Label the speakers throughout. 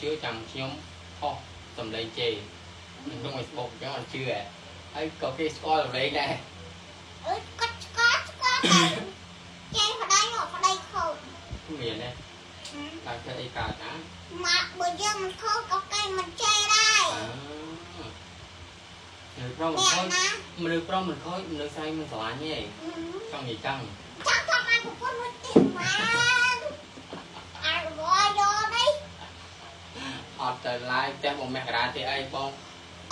Speaker 1: ជឿចាំខ្ញុំអស់សម្លេងជេរក្នុង Facebook អញ្ចឹងអត់ជឿហ៎ហើយក៏គេស្គាល់សម្លេងដែរ
Speaker 2: អើយគាត់ស្គាល់ស្គាល់ទៅចេះប្តីមកប្តីខូច
Speaker 1: មានទេតែធ្វើអីកើតណា
Speaker 2: មកបើយើងមិនខូចក៏គេមិនចេះដែរ
Speaker 1: អើមនុស្សប្រុសមិន
Speaker 2: អ្នក
Speaker 1: ខូច
Speaker 2: ណា
Speaker 1: មនុស្សប្រុសមិនខូចមនុស្សស្រីមិនស្រឡាញ់ទេចង់និយាយចឹង
Speaker 2: ចាំថាមកប្រពន្ធមួយទៀតមកអារវល់យកនេះ
Speaker 1: អត់ទៅឡាយផ្ទះបងម ករាទេអីបង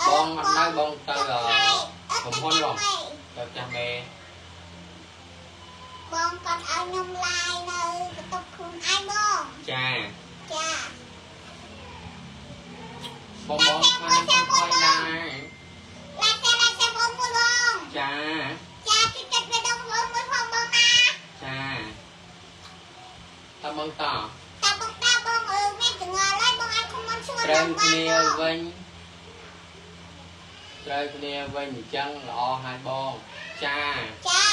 Speaker 1: បងអត់នៅបងទៅអឺប្រពន្ធបងទៅផ្ទះមេ
Speaker 2: បងគាត់ឲ្យខ្ញុំឡាយនៅបន្ទប់ខ្លួនឯងបង
Speaker 1: ចា
Speaker 2: ចា
Speaker 1: បងបងខាងខ្ញុំខ້ອຍដែរ
Speaker 2: ឡាយតែឡាយតែបងមួយបង
Speaker 1: ចា
Speaker 2: ចាជិះចិត្តវាដងមើលមួយផងបងណា
Speaker 1: ចាតើបងត
Speaker 2: ត្រូ
Speaker 1: វ
Speaker 2: បា
Speaker 1: គ្នា
Speaker 2: បង
Speaker 1: វិញត្រូវគ្នាវិញអញ្ចឹងល្អហើយបងចា
Speaker 2: ចា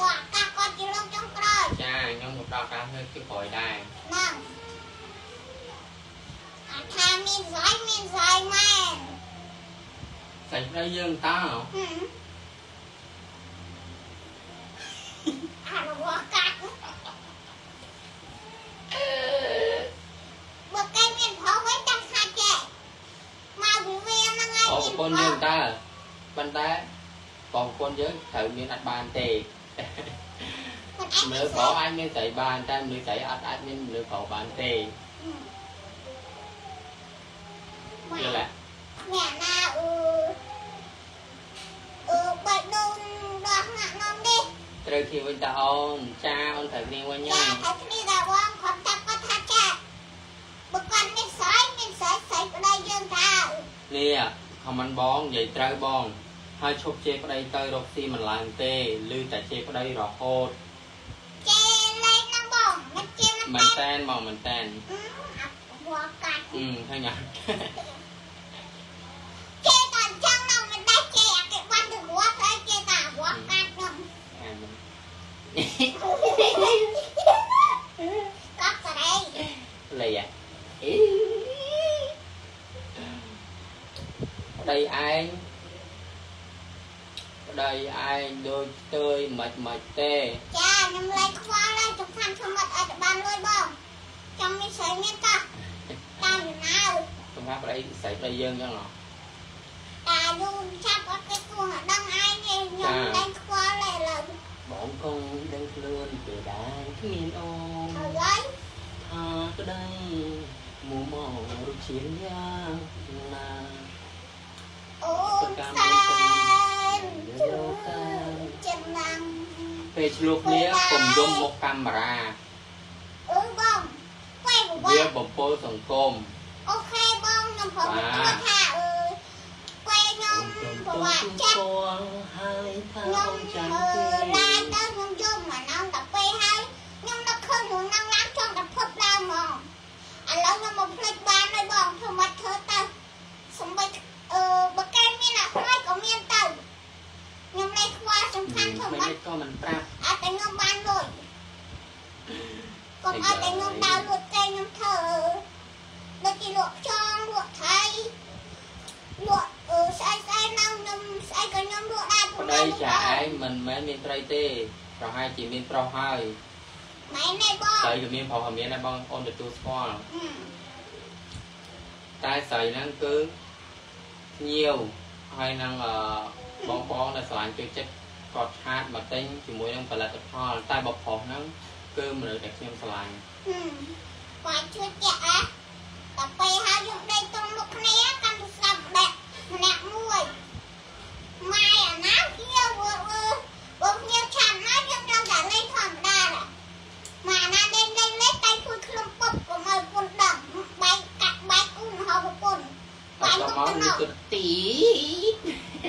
Speaker 2: គាត់កាគាត់ជាលោកចុងក្រោយ
Speaker 1: ចាខ្ញុំក៏ប្រកាសធ្វើគឺក្រោយដែរ
Speaker 2: ហ្នឹងអាថាមានស្អីមានស្អីមែន
Speaker 1: សេចក្តីយើងតើ
Speaker 2: ហឹមអារបស់កាត់បើគេមានផងវិញចាំខាត់ចេះ មកវិវាហ្នឹងហើយ
Speaker 1: អរគុណយើងតើប៉ុន្តែបងប្អូនយើងត្រូវមានអត់បានទេ
Speaker 2: មិនអី
Speaker 1: មនុស្សប្រុសអាចមានស្រីបានតែមនុស្សស្រីអត់អាចមានមនុស្សប្រុសបានទេយល់ទេ
Speaker 2: អ្នកណាអឺអឺបាច់ដូនដោះណាក់នំនេះ
Speaker 1: ត្រូវគ្នាវិញតើអូនចាអូនត្រូវគ្នាវិញ
Speaker 2: ចា
Speaker 1: ហ្នឹង
Speaker 2: តែគ្នាដែរបងគាត់ចាប់គាត់ថាចា បើគាត់មានស្អីមានស្អីស្អីប្តីយើងថា
Speaker 1: នេះខមមិនបងនិយាយត្រូវបង ហើយឈប់ជេរប្តីទៅរកស៊ីមិនឡើងទេឬតែជេរប្តីរហូត
Speaker 2: ចេលេងណាបងមិនជាមិន
Speaker 1: មែនតែនបងមែនតែន
Speaker 2: វល់កាត់
Speaker 1: អឺឃើញអត់
Speaker 2: ចេតែចឹងណាមិនដែរចេអាគេបានទៅវត្តហើយចេតែវត្តកាត់ខ្ញុំ
Speaker 1: អាមិន
Speaker 2: កាត់ស្រី
Speaker 1: លៃអាអី ប្តីឯងប្តីឯងដូចស្ទើយមិនមិនទេ
Speaker 2: ចាខ្ញុំលេងខ្វល់ហើយចំខាន់ខ្ញុំអត់ឲ្យទៅបានលុយបងចាំមានស្រីមានតោះតាមពីណា
Speaker 1: សម្រាប់ប្តីស្រីប្តីយើងចឹងហ៎
Speaker 2: តាយូរចាប់អត់គេគួរឲ្យដឹងឯងទេខ្ញុំលេងខ្វល់ហើយឥឡូវ
Speaker 1: បងគង់ដឹងខ្លួនពេលដែរគ្មានអូន
Speaker 2: ហើយ
Speaker 1: ថាក្តី មួមករុឈៀនយ៉ាងណា
Speaker 2: អូនសែនចំណាំ
Speaker 1: ពេលឆ្លោះគ្នាកុំយំមុខកាមេរ៉ា
Speaker 2: អឺបងពេលបវ
Speaker 1: វា
Speaker 2: ត្ត
Speaker 1: បំពុលសង្គម
Speaker 2: អូខេបងខ្ញុំព្រមទទួលថាអឺពេលខ្ញុំបវត្តចិត្ត
Speaker 1: ងហើយថា
Speaker 2: ខ្ញុំ
Speaker 1: អូនចាំ
Speaker 2: អឺ
Speaker 1: ទេ
Speaker 2: ឡានទៅខ្ញុំយំមកដល់ដល់ពេលហើយខ្ញុំនឹកឃើញក្នុងនឹងឡានចង់តែភពដើមហ្មង ឥឡូវខ្ញុំមកភ្លេចបានហើយបងធ្វើមកធ្វើទៅសំបីអឺបើកែមានអាខ្លាចក៏មានទៅខ្ញុំលេខខ្វល់សំខាន់ធ្វើ
Speaker 1: មិន
Speaker 2: មក
Speaker 1: ក៏មិនប្រាប់
Speaker 2: អត់តែខ្ញុំបានលុយកុំអត់តែខ្ញុំដើរលក់ទេខ្ញុំធ្វើដូចជាលក់ខ្យងលក់ថៃលក់អឺស្អីស្អីហ្នឹងខ្ញុំស្អីក៏ខ្ញុំលក់ដែរ
Speaker 1: ប្តីចាឯងមិនមែនមានត្រីទេប្រហែលជាមានប្រុសហើយ
Speaker 2: ម៉ែណែបង
Speaker 1: ស្រីជំនាញប្រុសជំនាញណាបងអូនទទួលស្គាល់តែស្រីហ្នឹងគឺញៀវហើយនឹងបងប្អូនដែលស្រឡាញ់ជួយចិត្តគាត់ឆាតមកទិញជាមួយនឹងផលិតផលតែបប្រុសហ្នឹងគឺមនុស្សដែលខ្ញុំស្រឡាញ់
Speaker 2: គាត់ជួយចាក់អ่ะតែពេលហើយយើងដេកទុំមុខគ្នាកាន់ទៅស្ដាប់ដាក់ម្នាក់មួយម៉ែអាណាគៀវអឺបងគៀវឆាត់ណាយើងត្រូវតែលេងធម្មតាដែរ មកណាដេកដេកលេងតែខ្លួនខ្លួនពុបក៏មើលពុនដឹងបែកកាត់បែកអ៊ុំហៅប្រពន្ធ
Speaker 1: បែកពុកទៅមកទី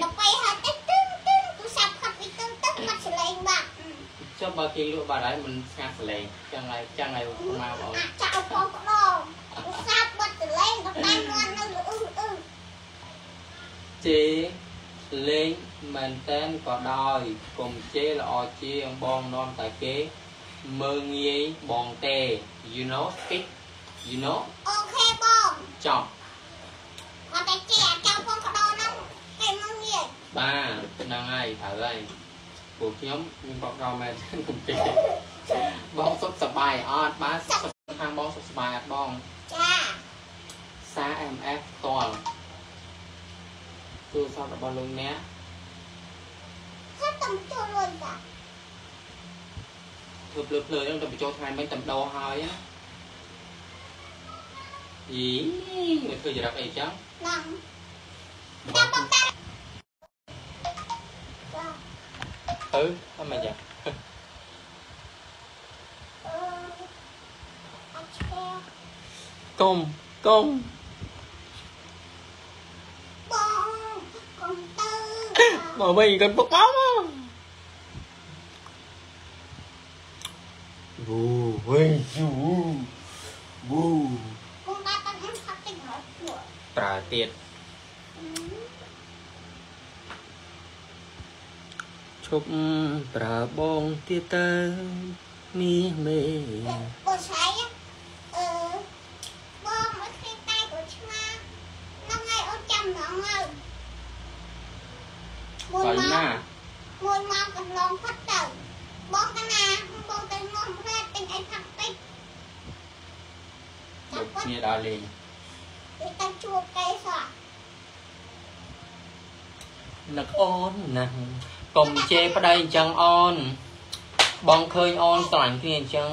Speaker 2: ដល់ពេលហៅទៅទឹងទឹងទូសាប់ខត់ពីទឹងទឹងបាត់សលេងបាត់
Speaker 1: ចុះបើគេលក់បាត់ហើយមិនស្ងាត់សលេងចឹងហើយចឹងហើយមកបង
Speaker 2: ចាក់បងក្ដងទូសាប់បាត់សលេងដល់តែមាត់នៅលឺអឺ
Speaker 1: ជេលេងមែនតែនក៏ដោយកុំជេល្អជាងបងនាំតែគេ មើងងាយបងទេ you know speak you know
Speaker 2: អូខេបង
Speaker 1: ចប់
Speaker 2: គាត់តែជាអាចចាំបងប្ដូរហ្នឹងគេមកងាយ
Speaker 1: បាទហ្នឹងហើយត្រូវហើយពួកខ្ញុំមានបកកោមែនទេកុំជេបងសុខសប្បាយអត់បាទសុខខាងបងសុខសប្បាយអត់បង
Speaker 2: ចា
Speaker 1: សារ MF ផ្ទាល់ទូរស័ព្ទរបស់លោកអ្នក
Speaker 2: គាត់តំចូលលុយតា
Speaker 1: ធ្វើភ្លឺភ្លឺហ្នឹងទៅបញ្ចូលថ្ងៃមិញតែម្ដងហើយណាយីមកធ្វើចរិតអីចឹង
Speaker 2: ហ្នឹង
Speaker 1: ប
Speaker 2: ចាំ
Speaker 1: ក
Speaker 2: បងតាចា
Speaker 1: ទៅអត់មិនចឹង
Speaker 2: អឺអត់ឆ្កែ
Speaker 1: កុំកុំ
Speaker 2: បងកុំទៅ
Speaker 1: មកវិញកូនពុកមក វូវិញយូវូ
Speaker 2: កុំដាក់តាំងផាត់តិចមកពួក
Speaker 1: ប្រើទៀត
Speaker 2: អឺ
Speaker 1: ឈប់ប្រើបងទៀតទៅនេះមេ
Speaker 2: បងស្រីអឺបងមកឃើញតែក៏ឆ្មាហ្នឹងហើយអូនចាំហ្មងហើយមួយ
Speaker 1: ស្អី
Speaker 2: ម៉ោ
Speaker 1: ណា
Speaker 2: ងមួយម៉ោងកន្លងផុតទៅ បងកណាបងទៅមកផ្លែទិញអីផាត់តិច
Speaker 1: ដូចគ្នាដើរលេង
Speaker 2: ទៅតែជួបគេសោះ
Speaker 1: នឹកអូនណាស់កុំជេរប្តីអញ្ចឹងអូន បងឃើញអូនស្រឡាញ់គ្នាអញ្ចឹង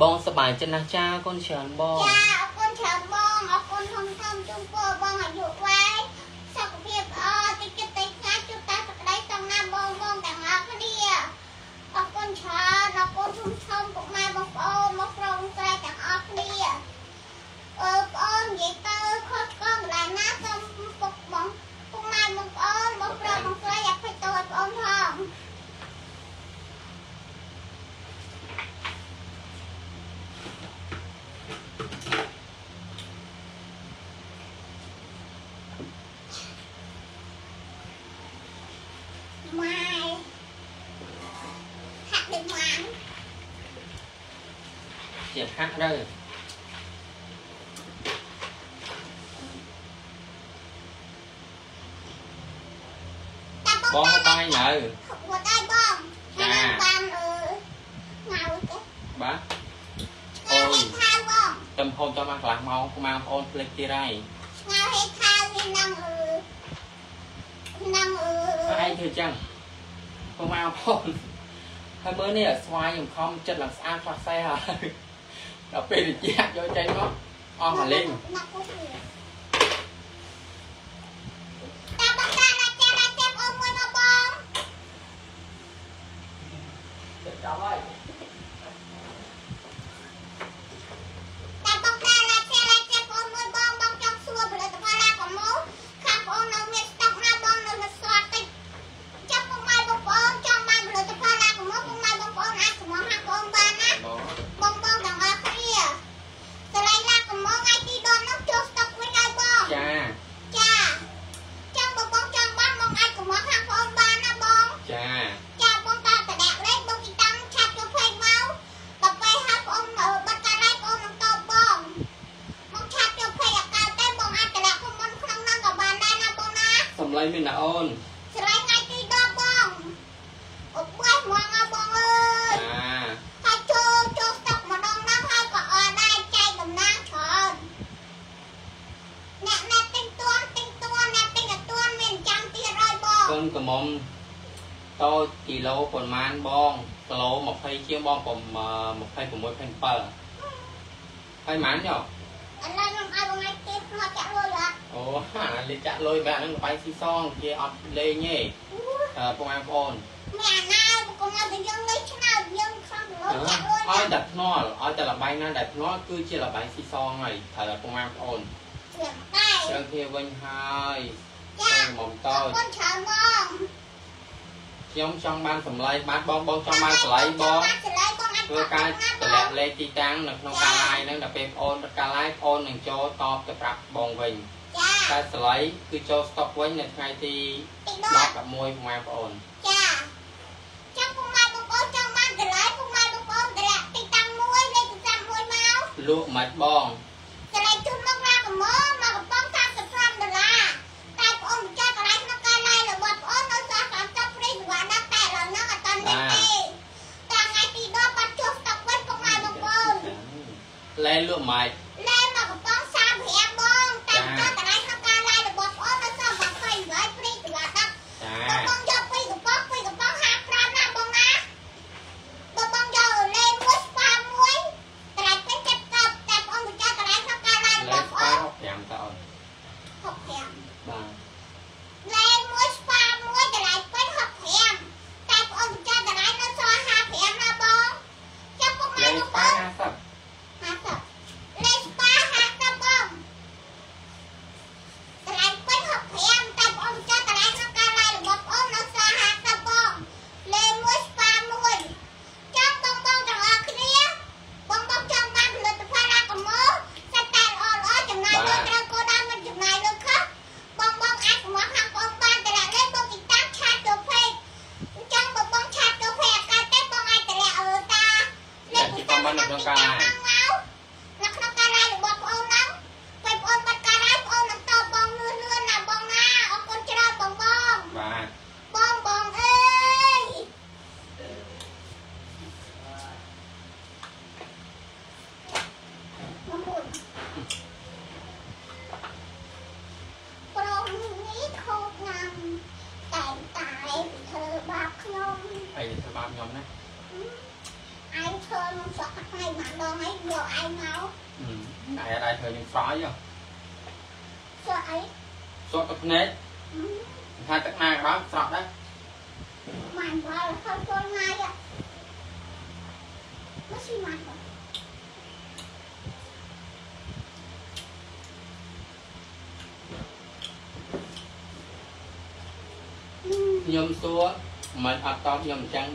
Speaker 1: បងសប្បាយចិត្តណាស់ចាកូនច្រើនបង
Speaker 2: ចាអរគុណច្រើនបងអរគុណធំធំជូនពរបងអាយុវែងសុខភាពល្អតិចចិត្តតិចខ្លាចជួបតែសក្តីសំណាបងបងទាំងអស់គ្នាអរគុណច្រើនអរគុណធំធំពុកម៉ែបងប្អូនមកប្រុងស្រីទាំងអស់គ្នាអឺបងអូននិយាយទៅខុសឆ្គងកន្លែងណាសូមពុកបងពុកម៉ែបងប្អូនមកប្រុងបងស្រីអភ័យទោសឲ្យបងអូនផង ម៉ែហាក់ដូចម៉ាំ
Speaker 1: ជា ហាក់ទៅ
Speaker 2: តែបង
Speaker 1: បងសប្បាយនៅ
Speaker 2: មកដែរបងហើយបានអឺងៅទេ
Speaker 1: បាទ
Speaker 2: ងៅហេថៅបង
Speaker 1: ទំហំចាំមកកន្លះម៉ោងកុមារបងអូនភ្លេចទៀតហើយ
Speaker 2: ងៅហេថៅនេះនឹងអឺនឹងអឺ
Speaker 1: ហើយឯងធ្វើចឹងកុមារបងអូនហើយមើលនេះស្វាយខ្ញុំខំចិត្តឡើងស្អាតខ្លះសែហើយ ដល់ពេលត្រជាក់យកចេញមកអស់មកលេង
Speaker 2: ណាក់ពុកនេះតែបងតាណាចេះណាចេះអូនមួយមកបង
Speaker 1: ចាប់ហើយ
Speaker 2: តែបងតាណាចេះណាចេះអូនមួយបងបងចង់សួរផលិតផលណាក៏មកខាងបងនៅមានស្តុកណាបងនៅនៅស្រាត់តិច ចាំពុកម៉ែបងប្អូនចង់បានផលិតផលណាក៏មកពុកម៉ែបងប្អូនអាចសម្ងហាក់បងបានណា
Speaker 1: បង
Speaker 2: បងបងទាំងអស់គ្នាកន្លែងណាក៏មកថ្ងៃទីដននោះចូលស្តុកវិញហើយបង
Speaker 1: ចា
Speaker 2: ចាចាំបងបងចង់បានបងអាចក៏មកហាក់បងបានណាបង
Speaker 1: ចា
Speaker 2: ចាបងតាតដាក់លេខបងទីតាំងឆាប់ចូលពេកមកដល់ពេលហាក់បងបាត់ការលេខបងនឹងតបបងបងឆាប់ចូលពេកអាកៅតែបងអាចតម្លាក់ខ្លួនក្នុងហ្នឹងក៏បានដែរណាបងណា
Speaker 1: សំឡេងមានណាអូន
Speaker 2: ស្រ័យថ្ងៃទីដប់បងអត់បែរមកណាបងអើយ
Speaker 1: ចា
Speaker 2: ហើយចូលចូលស្តុកម្ដងហ្នឹងហើយក៏អត់ដែរចែកតំណាងច្រើនអ្នកអ្នកទិញទួនទិញទួនអ្នកទិញអត់ទួនមានចាំទៀតហើយបង
Speaker 1: កូនកំមុំតូចគីឡូប៉ុន្មានបងគីឡូ20ជាងបងผม26 27ហើយម៉ានយោ
Speaker 2: ឥឡូវខ្ញុំឲ្យបងឯងទៀតមកចាក់លុយ អត់
Speaker 1: អូហាលេខចាក់លុយបែបហ្នឹងបាយស៊ីសងគេអត់លេងទេអឺបងប្អូន
Speaker 2: មានអាណាបងកុំឲ្យតែយើងលេខឆ្នោតយើងខំលុយចាក់លុយ
Speaker 1: ឲ្យតែភ្នាល់ឲ្យតែលបាយណាដែលភ្នាល់គឺជាលបាយស៊ីសងហើយត្រូវតែបងប្អូន
Speaker 2: ជាតែ
Speaker 1: ជើងគ្នាវិញហើយ
Speaker 2: ច
Speaker 1: មុំត
Speaker 2: អូរ
Speaker 1: ច
Speaker 2: គុណច្រើនបង
Speaker 1: ខ្ញុំចង់បានសម្លេងបានបងបងចង់បានសម្លេងបង
Speaker 2: សម្លេងបងអាច
Speaker 1: ធ្វើការតម្លាក់លេខទីតាំងនៅក្នុងការ live ហ្នឹងដល់ពេលបងអូនការ live បងអូននឹងចូលតបទៅប្រាប់បងវិញ
Speaker 2: ចា
Speaker 1: តែស្លៃគឺចូល stop វិញនៅថ្ងៃទី
Speaker 2: ទីដ
Speaker 1: 10
Speaker 2: ក
Speaker 1: 11ប្រហែលបងអូន
Speaker 2: ចាចាំពុកម៉ែបងប្អូនចង់បានតម្លៃពុកម៉ែបងប្អូនតម្លាក់ទីតាំងមួយលេខទូរស័ព្ទមួយមក
Speaker 1: លក់មិនបង
Speaker 2: តម្លៃជូនមកណាកំមកមកកំប៉ុង35ដុល្លារតែបងប្អូនចាត់តម្លៃក្នុងការឡាយរបស់បងប្អូននៅសល់30ព្រីសេវាដល់តែឥឡូវហ្នឹងអត់តាន់មានទេតាំងថ្ងៃទី10បាត់ចុះស្តុកវិញពុកម៉ែបងប្អូនលែលក់មិន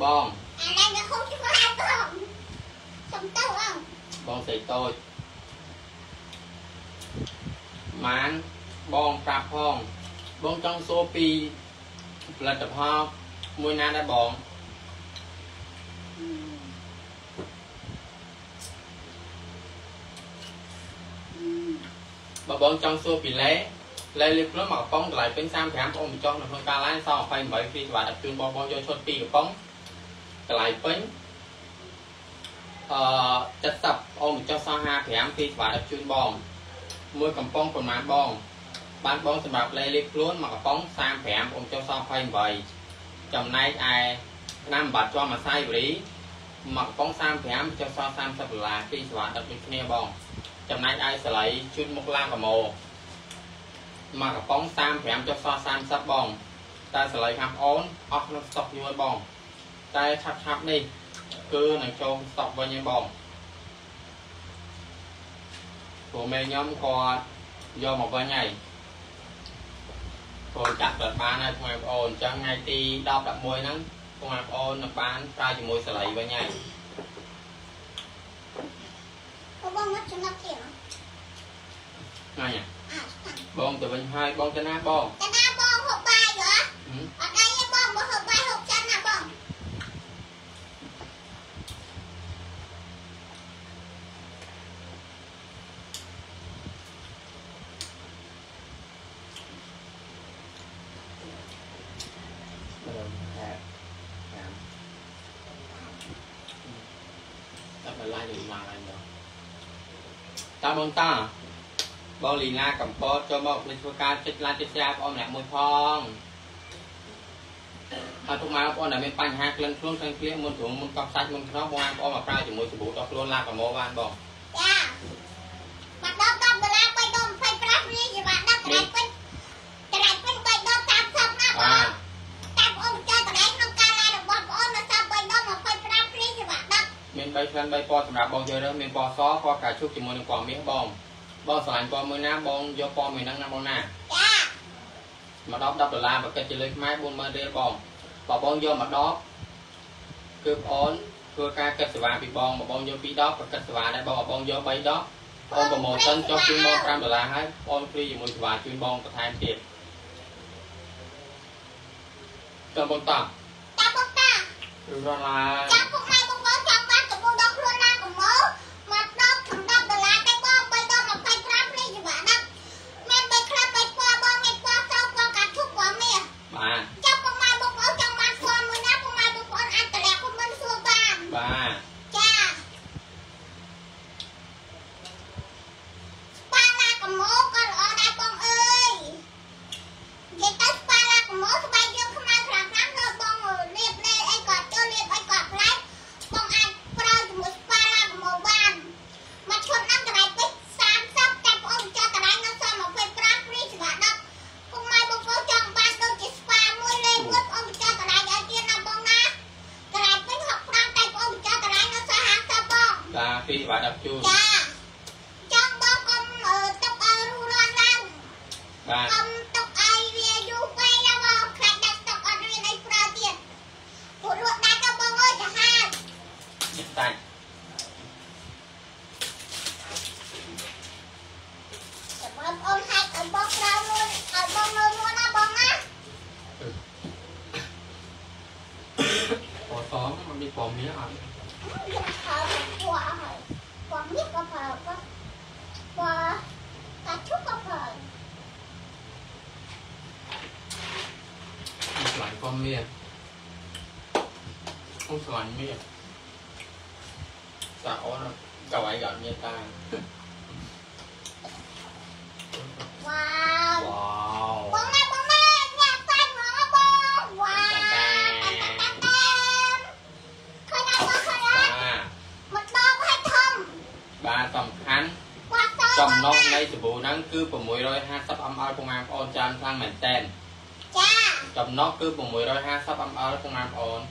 Speaker 2: បង
Speaker 1: អានេះ
Speaker 2: វាខុសឆ្ងាយផងសំទៅអង
Speaker 1: បងស្រីតូចម៉ានបងប្រាប់ផងបងចង់សួរពីផលិតផលមួយណាដែរបងបើបងចង់សួរពីលេលេលៀបខ្លួនមកកំប៉ុងតម្លៃពេញ35បងបញ្ចុះនៅក្នុងការឡានស28ហ្វ្រីសេវាដាក់ជូនបងបងយកឈុត2កំប៉ុង តម្លៃពេញអឺ70អូនបញ្ចុះសល់55ពីសេវាដាក់ជូនបង មួយកំប៉ុងប្រមាណបង បានបងសម្រាប់លេលៀបខ្លួនមកកំប៉ុង35អូនចុះសល់28ចំណែកឯឆ្នាំបាត់ជាប់មួយសាយបរីមកកំប៉ុង35ចុះសល់30ដុល្លារពីសេវាដាក់ដូចគ្នាបង ចំណែកឯស្លៃជូនមុខឡាកាម៉ូមកកំប៉ុង35ចុះសល់30បងតែស្លៃខាងអូនអស់ក្នុងស្តុកយួនបង តែឆាប់ឆាប់នេះគឺនឹងចូលស្តុកវិញឯងបងព្រោះមេខ្ញុំគាត់យកមកវិញហើយព្រោះចាក់ដល់បានហើយថ្មបងអូនអញ្ចឹងថ្ងៃទី10 11ហ្នឹងបងប្អូននឹងបានប្រើជាមួយស្លៃវិញហើយ
Speaker 2: ក៏បងមកចំណុចទៀត
Speaker 1: ហ្នឹងហើយ
Speaker 2: អាស្តាំ
Speaker 1: បងទៅវិញហើយបងទៅណាបង
Speaker 2: តាណាបងហូបបាយហ៎
Speaker 1: ហឹម
Speaker 2: អត់អីទេបងមកហូបបាយហូបចិនណាបង
Speaker 1: Rồi, hạt, hạt. Chắc là like được mà lại rồi. Ta បងតាបងលីណាកំពតចូលមកលេខធ្វើការចុច like ចុច share បងម្នាក់មួយផងហើយពុកម៉ែបងប្អូនដែលមានបញ្ហាក្លិនខ្លួនក្លិនគ្លៀមុនទ្រងមុនកប់សាច់មុនខ្នោះបងប្អូនមកប្រើជាមួយសាប៊ូដល់ខ្លួនឡាកាម៉ូបានបង
Speaker 2: ចាបាត់ដល់ 3ក្លិន3ព
Speaker 1: ណ៌សម្រាប់បងយើងមានពណ៌សពណ៌កាឈូកជាមួយនឹងពណ៌មាសបងបងស្រឡាញ់ពណ៌មួយណាបងយកពណ៌មួយហ្នឹងណាបងណាមក10 10ដុល្លារបើគិតជាលុយខ្មែរ40000រៀលបងបើបងយកមក10គឺប្អូនធ្វើការកិត្តសេវាពីបងបងយក2 10ប្រកិត្តសេវាដែរបងបងយក3 10បងប្រម៉ូសិនចុះជូនបង5ដុល្លារហើយបងព្រីជាមួយសេវាជូនបងបន្ថែមទៀតតើបងតា
Speaker 2: តើបងតា
Speaker 1: រត់ឡើយ
Speaker 2: តើបងតា Bye. នឹងគឺ
Speaker 1: 650 ml ពុកម៉ែបងប្អូនច្រើនខ្លាំងមែនតើ
Speaker 2: ចា
Speaker 1: ចំណុកគឺ650 ml ពុកម៉ែបងប្អូន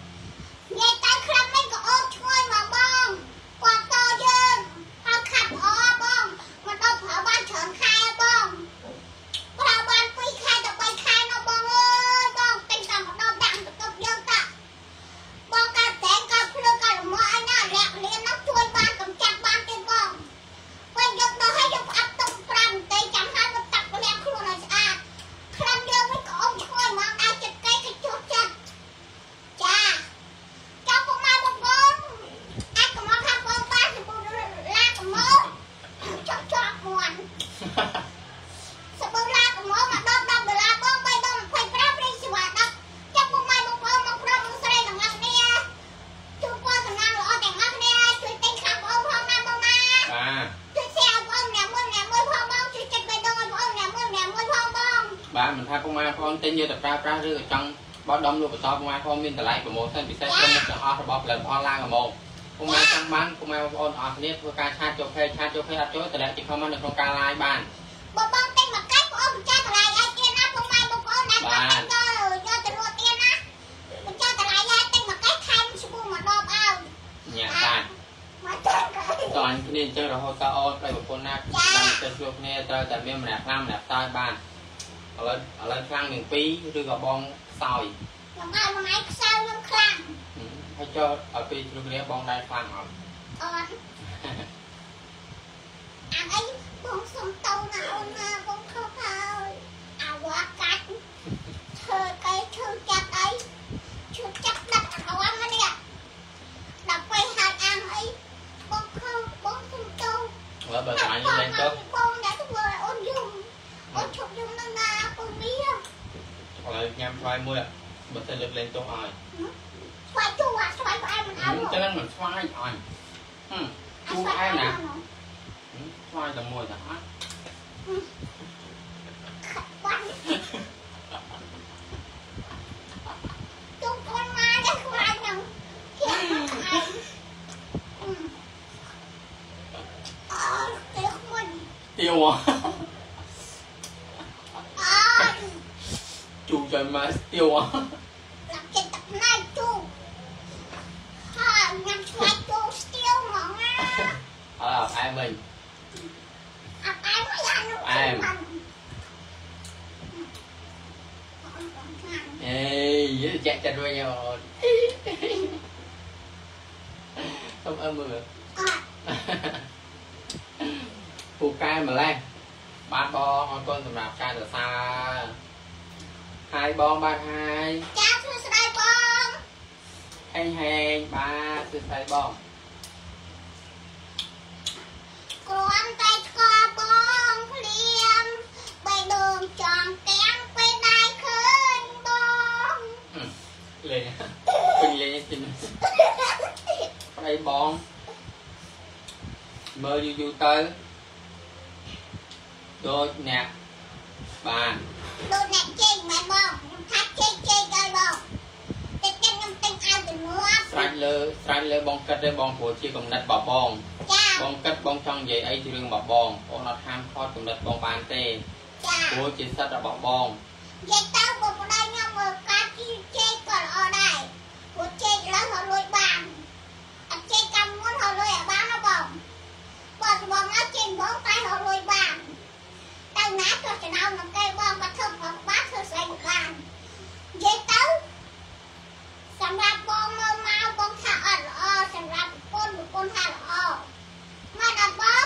Speaker 2: បន្តពុកម៉ែផងមានកន្លែ
Speaker 1: ងប្រម៉ូសិនពិសេសក្រុមមុខទាំងអស់របស់ផលិតផលឡើងហ្មងពុកម៉ែចង់បានពុកម៉ែបងប្អូនអរគ្នាធ្វើការឆាតចូលផេកឆាតចូលផេកអត់ចូលតម្លាក់ជាខមមិននៅក្នុងការ live បាន
Speaker 2: បងបងទិញមកកាច់បងអូនមិនចាតម្លៃឯទៀតណាពុកម៉ែបងប្អូនដែលបានទៅយកទៅលក់ទៀតណាមិនចាតម្លៃឯទិញមកកាច់ខែឈ្មោះមកដបអោន
Speaker 1: ញ៉ាំ
Speaker 2: បាន
Speaker 1: តអញគ្នាអញ្ចឹងរហូតដល់អូនប្រពន្ធណាបានទៅជួបគ្នាត្រូវតែមានម្នាក់ខ្លាំងម្នាក់តើបានឥឡូវឥឡូវខ្លាំងទាំងពីរឬក៏បងខ្សោយ ហើយចូលឲ្យពេលជ្រុះគ្នាបងដែរខ្លាំងអត់
Speaker 2: អត់អានអីបងសុំទៅណាអូនណាបងខកខា
Speaker 1: ជារឿងបបងអូនអត់ហាមខត់កំណត់បងបានទេ
Speaker 2: ចា
Speaker 1: ព្រោះជាសិទ្ធិរបស់បង
Speaker 2: និយាយទៅបងប្តីខ្ញុំមើលការជីចេញក៏ល្អដែរព្រោះចេញឥឡូវរលួយបានអត់ចេញកម្មមុនរលួយឲ្យបានណាបងបើបងមកចេញបងតែរលួយបានទៅណាក៏ចំណោមនឹងគេបងក៏ធ្វើផងបានធ្វើស្អីក៏បាននិយាយទៅសម្រាប់បងមើលមកបងថាអត់ល្អសម្រាប់ប្រពន្ធប្រពន្ធថាល្អមកដល់បងបង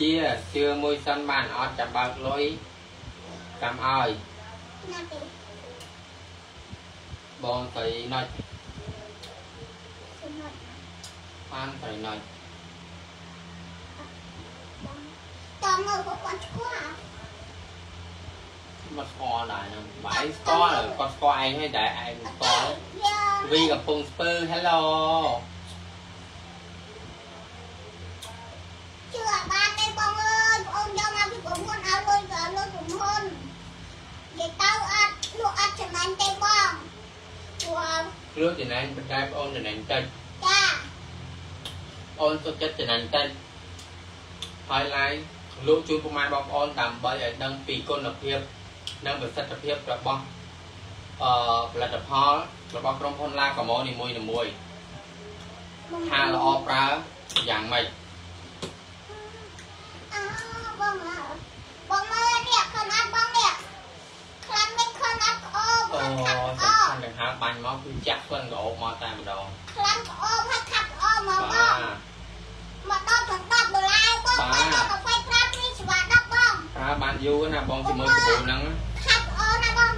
Speaker 1: ជាជឿមួយសិនបានអត់ចាំបើកលុយចាំឲ្យ
Speaker 2: ណាទេ
Speaker 1: បងស្រីណុច
Speaker 2: ខ្ញុំអត់
Speaker 1: បានស្រីណុច
Speaker 2: តើមើលបងបងស្គាល់
Speaker 1: មកស្គាល់ដែរហ្នឹងបើឯងស្គាល់គាត់ស្គាល់ឯងហើយតែឯងមិនស្គាល់
Speaker 2: យា
Speaker 1: វីកំពុងស្ពើ Hello
Speaker 2: ជឿបានទេបងអើយបងយកមកពីប្រមុនឲ្យលុយក៏លុយប្រមុននិយាយទៅអត់លក់អត់ចំណេញទេបងព្រោះ
Speaker 1: គ្រឿងចំណេញប៉ុន្តែបងអូនចំណេញតិច
Speaker 2: ចា
Speaker 1: អូនទុកចិត្តចំណេញតិចហើយឡាយលក់ជូនពុកម៉ែបងប្អូនដើម្បីឲ្យដឹងពីគុណភាពនិងប្រសិទ្ធភាពរបស់អឺផលិតផលរបស់ក្រុមហ៊ុនឡាកាម៉ូនីមួយៗថាល្អប្រើយ៉ាងម៉េច
Speaker 2: អើ បងអើយបងមើលនេះខំអត់បងនេះខ្លាំងមិនខំអត់ក្អូប
Speaker 1: អូ
Speaker 2: ខាត់
Speaker 1: សំ
Speaker 2: ក្អូប
Speaker 1: ខាន់ទាំងហើបាញ់មកគឺចាក់ក្លិនក្រអូបមកតែម្ដង
Speaker 2: ខ្លាំងក្អូបហើយខាត់ក្អូបមកប
Speaker 1: បា
Speaker 2: ង
Speaker 1: ទ
Speaker 2: មកដល់ទាំង10ដុល្លារបង
Speaker 1: បាទ
Speaker 2: ទៅដល់25នេះច្បាស់10បង
Speaker 1: ប្រើបានយូរណាបងជាមួយកាបូហ្នឹង
Speaker 2: ខាត់អូណាបង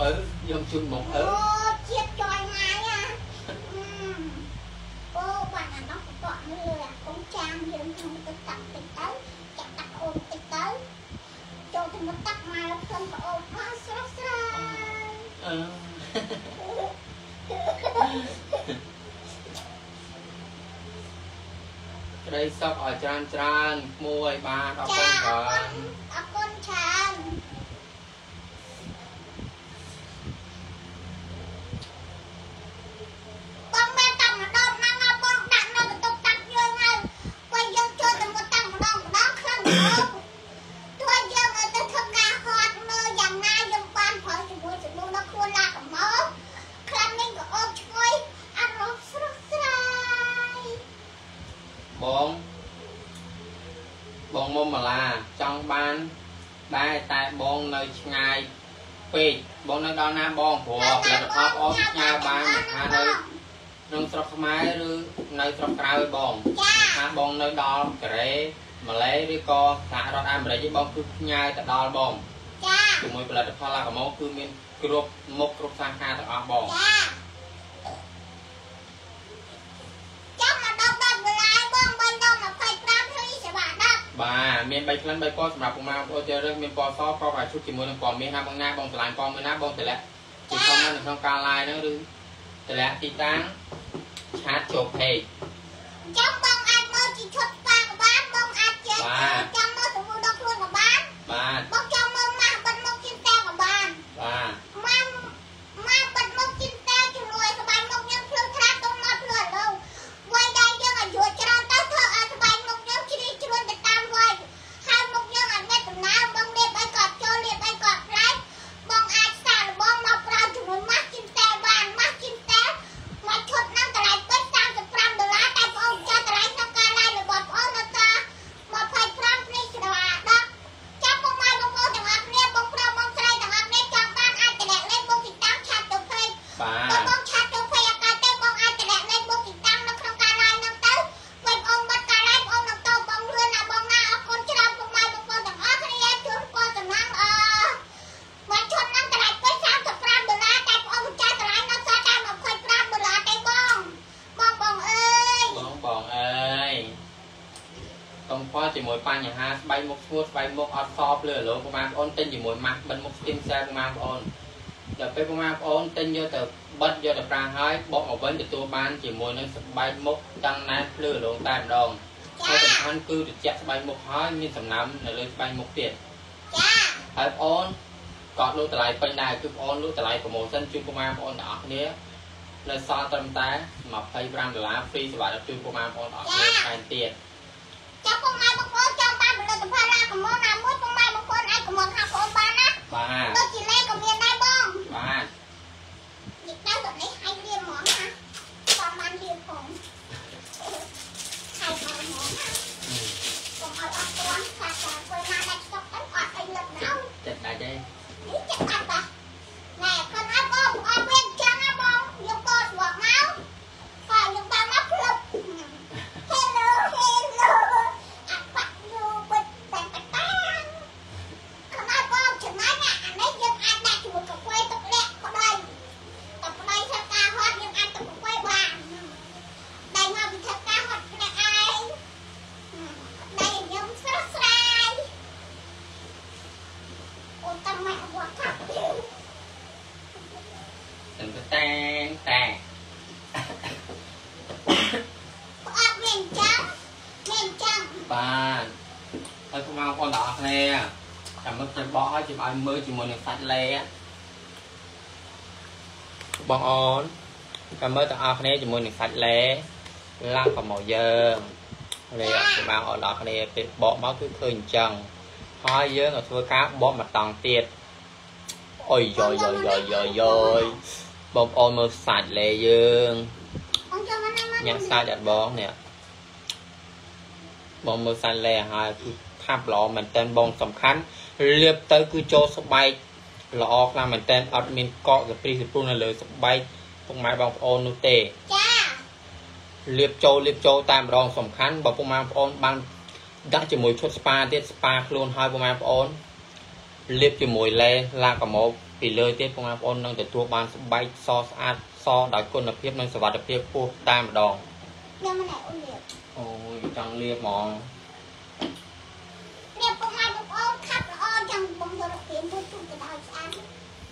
Speaker 1: អឺយកជូនមកអឺ
Speaker 2: អូជាតិចយម៉ាយអាអូបានអានោះតក់នេះលើអាកុំចាំយើងក្នុងទឹកតាក់តិចទៅចាក់ដាក់អូនតិចទៅចូលទៅមក តាក់មកផ្លឹមប្អូនមកស្រស់ស្រាយ
Speaker 1: អឺក្តីសុខឲ្យច្រើនច្រើនក្មួយបាទអរគុ
Speaker 2: ចា
Speaker 1: ណ
Speaker 2: អ
Speaker 1: បា
Speaker 2: រគុ
Speaker 1: ន
Speaker 2: ណអរគុណច្រើន បងបានតាំងម្ដងណាស់បងដាក់នៅបន្ទប់តាំងយើងហើយពេលយើងចូលទៅមកតាំងម្ដងម្ដងខ្លាំងម្ដងទោះយើងឲ្យទៅធ្វើការហត់មើលយ៉ាងណាយើងបានប្រើជាមួយជាមួយនៅខ្លួនឡាកមកខ្លាំងនេះក៏អូបឈ្ងុយអារម្មណ៍ស្រស់ស្រាយ
Speaker 1: បងបងមុំម៉ាឡាចង់បានដែរតែបងនៅឆ្ងាយពេកបងនៅដល់ណាបងព្រោះផលិត ផលអស់ផ្ញើបានមិនថានៅក្នុងស្រុកខ្មែរឬនៅស្រុកក្រៅបង
Speaker 2: ចា
Speaker 1: ថាបងនៅដល់កូរ៉េម៉ាឡេឬក៏សហរដ្ឋអាមេរិកឯងបងគឺផ្ញើទៅដល់បង
Speaker 2: ចា
Speaker 1: ជាមួយផលិតផលឡាកាម៉ូគឺមានគ្រប់មុខគ្រប់សាខាទាំងអស់បង
Speaker 2: ចាចាំមកដល់10ដុល្លារបង3ដង25ត្រីសេវាដាក់
Speaker 1: បាទមាន3ក្លិន3ពណ៌សម្រាប់ពុកម៉ែបងប្អូនជ្រើសរើសមានពណ៌សប្រកបអាយុជាមួយនឹងពណ៌មាសណាបងណាបងឆ្លាញ់ពណ៌មួយណាបងតម្លាក់ ជាខមមិននៅក្នុងការ live ហ្នឹងឬតម្លាក់ទីតាំងឆាតចូល page
Speaker 2: ចាំបងអាចមើលជីឈុតស្ប៉ាក៏បានបងអាចចេះ
Speaker 1: បាទ
Speaker 2: ចាំមើលទៅដល់ខ្លួនក៏បាន
Speaker 1: បាទ
Speaker 2: បងចាំមើលម៉ាស់បិទមុខជិះតែក៏បាន
Speaker 1: បាទ
Speaker 2: ម៉ាស់ម៉ាស់បិទមុខជិះតែជំនួយស្បែកមុខយើងភ្លឺថ្លាទៅមកភ្លឺឥឡូវវ័យដែរយើងអាយុច្រើនទៅធ្វើឲ្យស្បែកមុខយើងជ្រីជ្រួញទៅតាមវ័យហើយមុខយើងអាចមានដំណើរបងលាបអីក៏ចូលលាបអីក៏ផ្លែកបងអាចសាកល្បងមកប្រើជំនួយម៉ាស់ជិះតែបានម៉ាស់ជិះតែមកឈុតហ្នឹងតម្លៃពេជ្រ35ដុល្លារតែបងអូនចាតម្លៃ
Speaker 1: កំផជាមួយបញ្ហាស្បែកមុខស្ងួតស្បែកមុខអត់សភ្លឺឥឡូវពុកម៉ែបងប្អូនទិញជាមួយម៉ាស់បិទមុខស្ទីមខ្សែពុកម៉ែបងប្អូនដល់ពេលពុកម៉ែបងប្អូ នទិញយកទៅបិទយកទៅប្រាំងហើយបកមកវិញទទួលបានជាមួយនឹងស្បែកមុខតាំងណែនភ្លឺរលងតែម្ដងហើយសំខាន់គឺត្រជាក់ស្បែកមុខហើយមានសំណើមនៅលើស្បែកមុខទៀត
Speaker 2: ចា
Speaker 1: ហើយបងប្អូនក៏លក់តម្លៃពេញដែរគឺបងប្អូនលក់តម្លៃ promotion ជូនពុកម៉ែបងប្អូនទាំងអស់គ្នានៅសល់ត្រឹមតែ25ដុល្លារ free សម្រាប់ជូនពុកម៉ែបងប្អូនទាំងអស់គ្នាថែមទៀត
Speaker 2: ចាំពុកម៉ែបងប្អូនចង់បានផលិតផលណាកុំមកណាមួយពុកម៉ែបងប្អូនអាចកុំមកហៅបងបានណា
Speaker 1: បាទ
Speaker 2: ដូចជាលេក៏មានដែរបង
Speaker 1: បាទ
Speaker 2: និយាយទៅនេះឲ្យរៀនហ្មងណា បងបានរៀនផងហើយបងហ្មងណាកុំឲ្យអត់ទាន់ថាតែពេលណាដាច់ស្តុកទៅអត់អីលឹកណៅ
Speaker 1: ចិត្តដាច់ទេ
Speaker 2: នេះចិត្តបាត់តាណែគាត់ឲ្យបងអត់វិញចឹងណាបងយកកោស្វកមកហើយយកបានមកផ្លឹប Hello hello អាបាក់យូបិទតែតែតាខ្មៅបងចំណាញ់អានេះយើងអាចដាក់ជាមួយកាហ្វេទឹកលាក់ប្តីតែប្តីធ្វើការហត់យើងអាចទឹកកាហ្វេបានតែមកពីធ្វើការហត់ភ្នាក់ឯងតែខ្ញុំស្រស់ស្រាយអូនតាមមកវត្តថាប់
Speaker 1: ទាំងទៅតែងតែ
Speaker 2: អត់មានចឹងមានចឹង
Speaker 1: បាទហើយពុកម៉ែបងប្អូនទាំងអស់គ្នាចាំមើលខ្ញុំបក ឲ្យខ្ញុំឲ្យមើលជាមួយនឹងសាច់លេបងអូនចាំមើលទាំងអស់គ្នាជាមួយនឹងសាច់លេឡើងក៏មកយើងលេពុកម៉ែបងប្អូនទាំងអស់គ្នាពេលបកមកគឺឃើញអញ្ចឹងហើយយើងក៏ធ្វើការបកមកតង់ទៀតអុយយ៉យយ៉យយ៉យយ៉យយ៉យបងប្អូនមើលសាច់លេយើង
Speaker 2: អញ្ចឹងណាមក
Speaker 1: ញ៉ាំសាច់អត់បងនេះបងមើលសាច់លេហើយគឺថាប់ល្អមែនតើបងសំខាន់ លាបទៅគឺចូលស្បែកល្អខ្លាំងមែនតើអត់មានកកសព្រីសព្រុះនៅលើស្បែកពុកម៉ែបងប្អូននោះទេ
Speaker 2: ចា
Speaker 1: លាបចូលលាបចូលតែម្ដងសំខាន់បើពុកម៉ែបងប្អូនបានដាក់ជាមួយឈុតស្ប៉ាទៀតស្ប៉ាខ្លួនហើយពុកម៉ែបងប្អូនលាបជាមួយលេឡាកាម៉ូពីលើទៀតពុកម៉ែបងប្អូននឹងទទួលបានស្បែកសស្អាតសដោយគុណភាពនិងសុវត្ថិភាពខ្ពស់តែម្ដង
Speaker 2: ខ្ញុំមិនអូនលាប
Speaker 1: អូយចង់លាបហ្មង
Speaker 2: លាបពុកម៉ែបងប្អូនខា ត់ល្អចឹងបងទៅរៀនមួយទូទៅដល់ស្អាត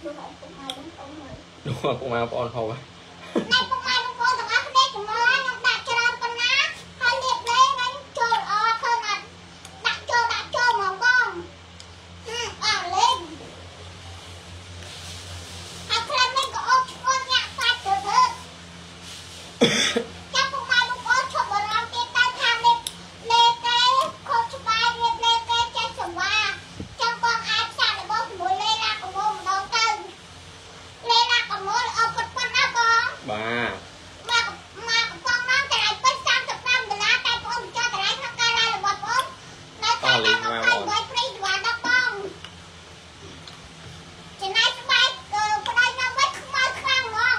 Speaker 2: ดูឲ្យពុកម៉ែបងប្អូនមើល
Speaker 1: នោះពុកម៉ែបងប្អូនហូប
Speaker 2: ណែពុកម៉ែបងប្អូនទាំងអស់គ្នាចំមើលខ្ញុំដាក់ច្រើនប៉ុណ្ណាហើយលាបលេងវិញចូលល្អឃើញអត់ដាក់ចូលដាក់ចូលហ្មងបងហឹមអត់លេងហើយខ្លះនេះក៏អត់ឈ្មោះញាក់សាច់ទៅទៅ ចាំពុកម៉ែបងប្អូនឈប់បារម្ភទៀតទៅថាលេបលេទេខុសច្បាប់រៀបលេទេចេះសម្វាចាំបងអាចផ្សាករបស់ជាមួយលេឡាកមុំម្ដងទៅលេឡាកមុំអត់គាត់ប៉ុណ្ណាបង
Speaker 1: បាទ
Speaker 2: មកមកកំប៉ុងហ្នឹងតម្លៃពេញ35ដុល្លារតែបងអូនចោលតម្លៃក្នុងការឡាយរបស់បងនៅតែតាម28ព្រីវ៉ាដល់បងចំណាយស្បែកអឺប្តីនៅវិញខ្មៅខ្លាំងហ្មង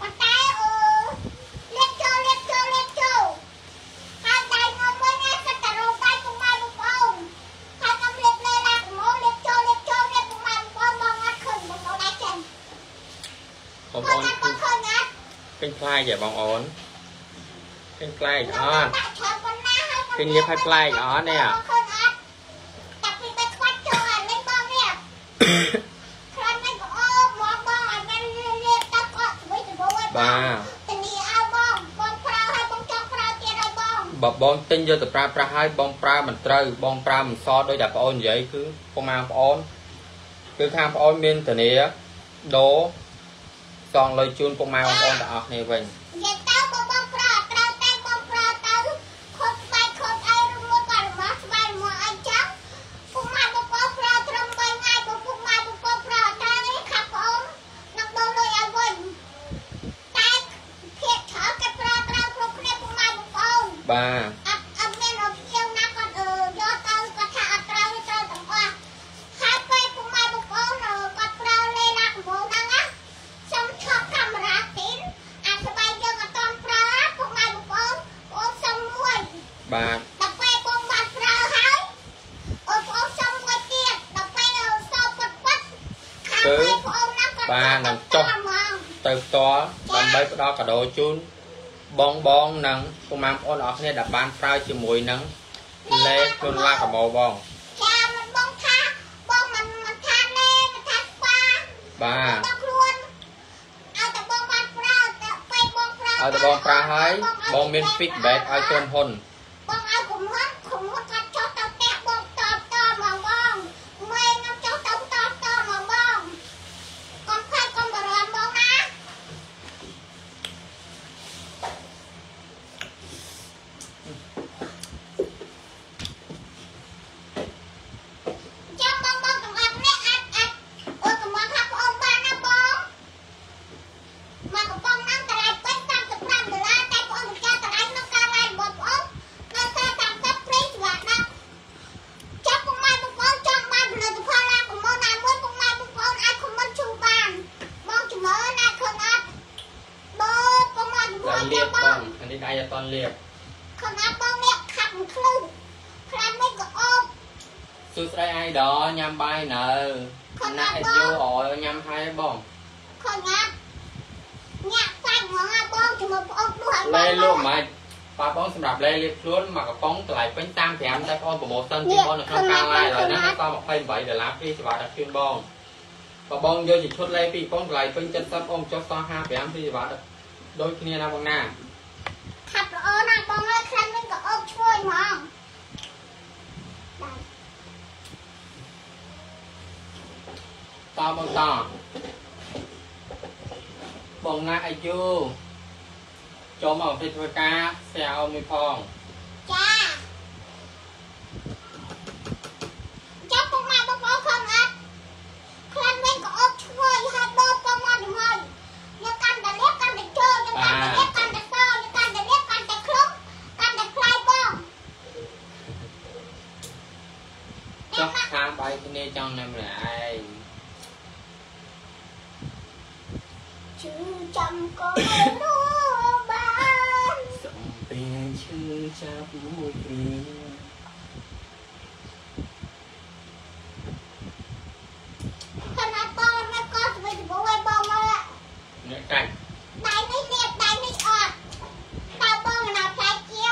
Speaker 2: ប៉ុន្តែអឺលេបចូលលេបចូលលេបចូលហើយដៃងំវិញណាសិតតែរោដៃពុកម៉ែបងប្អូនហើយខ្ញុំលេបលេឡាកមុំលេបចូលលេបចូលលេបពុកម៉ែបងប្អូនបងអត់ឃើញបងអូនដៃចេញ
Speaker 1: បង
Speaker 2: ឃើ
Speaker 1: ប្អូ
Speaker 2: ញ
Speaker 1: ន
Speaker 2: អត់បងឃើញអត់
Speaker 1: ឃើញផ្លែកទេបងអូនឃើញផ្លែកអត់
Speaker 2: ដាក់ច្រើនប៉ុណ្ណាហើយ
Speaker 1: ឃើញលាបឲ្យប្លែកអត់នេះ
Speaker 2: ឃើញអត់តែពីបែកខ្វាច់ចូលអានេះបងនេះខ្លាំងមិនក៏អូមកបងអានេះលាបទឹកអត់ស្រួយទៅបង
Speaker 1: បាទ
Speaker 2: តានីឲ្យបងបងប្រើឲ្យបងចង់ប្រើទៀតឲ្យបង
Speaker 1: បើបងទិញយកទៅប្រើប្រាស់ហើយបងប្រើមិនត្រូវបងប្រើមិនសដូចតែបងអូននិយាយគឺពុកម៉ែបងអូនគឺខាងបងអូនមានធានាដូរ សងលុយជូនពុកម៉ែបងប្អូនទាំងអស់គ្នាវិញ
Speaker 2: និយាយទៅបងបងប្រើអត់ត្រូវតែបងប្រើទៅខុសស្បែកខុសអីឬមួយក៏របស់ស្បែកមកអីចឹងពុកម៉ែបងប្អូនប្រើត្រឹម3ថ្ងៃបើពុកម៉ែបងប្អូនប្រើអត់ត្រូវទេខាប់បងនឹងដូរលុយឲ្យវិញ តែភាកច្រើនគេប្រើត្រូវគ្រប់គ្នាពុកម៉ែបងប្អូន
Speaker 1: បាទ
Speaker 2: អត់អត់មានអត់ជាវណាគាត់អឺយកទៅគាត់ថាអត់ត្រូវទេត្រូវទាំងអស់ហើយពេលពុកម៉ែបងប្អូនអឺគាត់ប្រើលេឡាកំងហ្នឹងណាសុំឈប់កាមេរ៉ាទីនអាស្បែកយើងអត់ទាន់ប្រើពុកម៉ែបងប្អូនបងសុំមួយ
Speaker 1: បាទ
Speaker 2: ដល់ពេលបងបានប្រើហើយអូនបងសុំមួយទៀតដល់ពេលសោពិតពិតខាងពេលបងណាគាត់ហ្មង
Speaker 1: ទៅផ្ទាល់ដើម្បីផ្ដល់កាដូជូនបងបងនិងពុកម៉ែបងប្អូនទាំងអស់គ្នាដែលបានប្រើជាមួយនឹងលេខ្លួនឡាកបោបង
Speaker 2: ចាមិនបងថាបងមិនមិនថាលេមិនថាស្ប៉ា
Speaker 1: បាទ
Speaker 2: បងខ្លួនឲ្យតែបងបានប្រើតែពេលបងប្រើ
Speaker 1: ឲ្យតែបងប្រាស់ហើយបងមាន feedback ឲ្យក្រុមហ៊ុន
Speaker 2: បងឲ្យគុំហត់គុំហត់ថាចុះទៅផ្ទះបងតបតមកបងម៉ែខ្ញុំចុះទៅតបតមកបងកុំខ្លាចកុំបារម្ភបងណាចាំបងបងទាំងអស់នេះអាចអាចអឺកំងថាប្អូនបានណាបងមកកំប៉ុងហ្នឹងតម្លៃពេញ35ដុល្លារតែប្អូនបញ្ជាក់តម្លៃក្នុងការ live របស់ប្អូននៅតែ30ព្រីស្វាដាក់ចាប់ពុកម៉ែបងប្អូនចង់បានផលិតផលណាប្រមូលណាមួយពុកម៉ែបងប្អូនអាច comment ជួបានបងជំរឿនណាឃើញអត់បងពុកម៉ែបងប្អូ
Speaker 1: តែ
Speaker 2: ន
Speaker 1: លៀ
Speaker 2: ចាំ
Speaker 1: ប
Speaker 2: ប
Speaker 1: បង ងអានេះដៃអត់តន់លៀប
Speaker 2: ខំអត់បងអ្នកខាត់មួយឃ្លឺខ្លាំងនេះក៏អូប
Speaker 1: សួស្ដីអៃដលញ៉ាំបាយនៅណាអេយូអរញ៉ាំហើយបង
Speaker 2: ខំអត់ញាក់សាច់ហ្មងអាបងជាមួយប្អូននោះឲ្យបង
Speaker 1: លេលក់មិនបាទបងសម្រាប់លេលៀបខ្លួនមកកំប៉ុងតម្លៃពេញ35តែបងប្រម៉ូសិនពីបងនៅក្នុងការ live ឥឡូវហ្នឹងក៏28ដុល្លារហ្វ្រីសេវាដាក់ជូនបងបើបងយកជា ឈុតលេពីបងតម្លៃពេញ70បងចុះសោះ55ហ្វ្រីសេវាដាក់ដូចគ្នាណាបងណា
Speaker 2: ខាត់ល្អណាស់បងអើយខ្លាំងនេះក៏អូបឈ្ងុយហ្មងបាទ
Speaker 1: តបងតបងណាអាយុចូលមកពីធ្វើការស្រាវមួយផង
Speaker 2: ចាចាប់ពុកម៉ែបងប្អូនខំអត់ខ្លាំងវិញក៏អូបឈ្ងុយហើយបបបងមកជំនួយយកកាន់តែលៀបកាន់តែចូលយកកាន់តែលៀបកាន់តែសយកកាន់តែលៀបកាន់តែខ្លុំកាន់តែខ្លាយបង
Speaker 1: ចុះខាងបាយគ្នាចង់នៅម្នាក់ឯង
Speaker 2: ជឺចាំក៏รู้បាន
Speaker 1: សំពេលឈឺចាប់មួយគ្រា
Speaker 2: ខណៈបងនៅក៏ស្វែងរកឲ្យបងមើល
Speaker 1: អ្នកកាច់
Speaker 2: ដៃនេះលៀបដៃនេះអត់តើបងណាផ្លែជា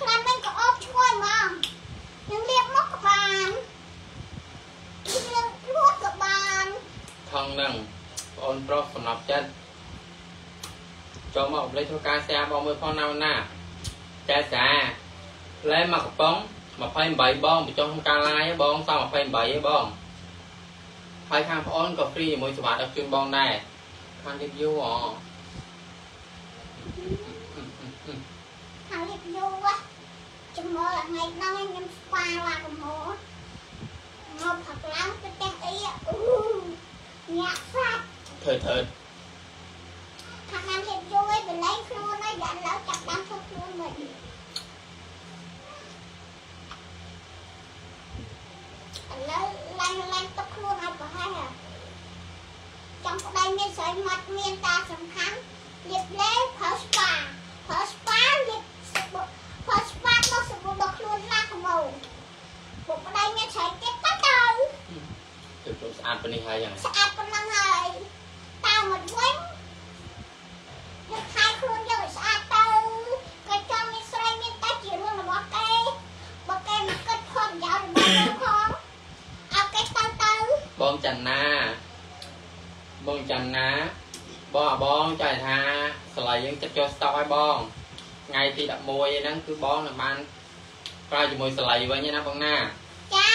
Speaker 2: ខ្លាំងវិញក៏អូបឈ្ងុយហ្មងនឹងលៀបមកក៏បានលៀបលួតក៏បាន
Speaker 1: ថងនឹងបងអូនប្រុសសំណប់ចិត្តចូលមកលេខធ្វើការស្រាវបង មើលផងណាណាចែសាលែមកកំប៉ុង28បងបញ្ចុះក្នុងការ live បងសល់28ឯងបងហើយខាងបងអូនក៏ free ជាមួយសេវាដឹកជូនបងដែរខាង review អ
Speaker 2: ហើយលៀបយូរចំមើលថ្ងៃហ្នឹងខ្ញុំស្វាឡាកំហមកផឹកឡើងទៅផ្ទះអីអ៊ូញាក់សាច់
Speaker 1: ធ្វើធ្វើ
Speaker 2: ថាតាមលៀប យូរឯងបលែងខ្លួនហើយយ៉ាឡូវចាប់ដើមធ្វើខ្លួនវិញឥឡូវឡើងឡើងទឹកខ្លួនឲ្យប្រហែលចាំប្តីមានស្រីមាត់មានតាសំខាន់លៀបលេប្រើស្ប៉ាប្រើស្ប៉ាលៀបសាប៊ូប្រើស្ប៉ាមកសាប៊ូរបស់ខ្លួនឡាកម៉ូពុកប្តីមានស្រីទៀតទៅទៅ
Speaker 1: ទៅចូលស្អាតប៉ុណ្នេះហើយយ៉ាង
Speaker 2: ស្អាតប៉ុណ្ណឹងហើយតើមកវិញ យកខែខ្លួនយកឲ្យស្អាតទៅក៏ចង់មានស្រីមានតែជារឿងរបស់គេបើគេមកគិតផលប្រយោជន៍របស់ខ្លួនផងឲ្យគេទៅទៅ
Speaker 1: បងច័ន្ទណាបងច័ន្ទណាបងអាបងចង់ថាស្លៃយើងចិត្តចូលស្តុកឲ្យបងថ្ងៃទី11ហ្នឹងគឺបងនឹងបានប្រើជាមួយស្លៃវិញណាបងណា
Speaker 2: ចា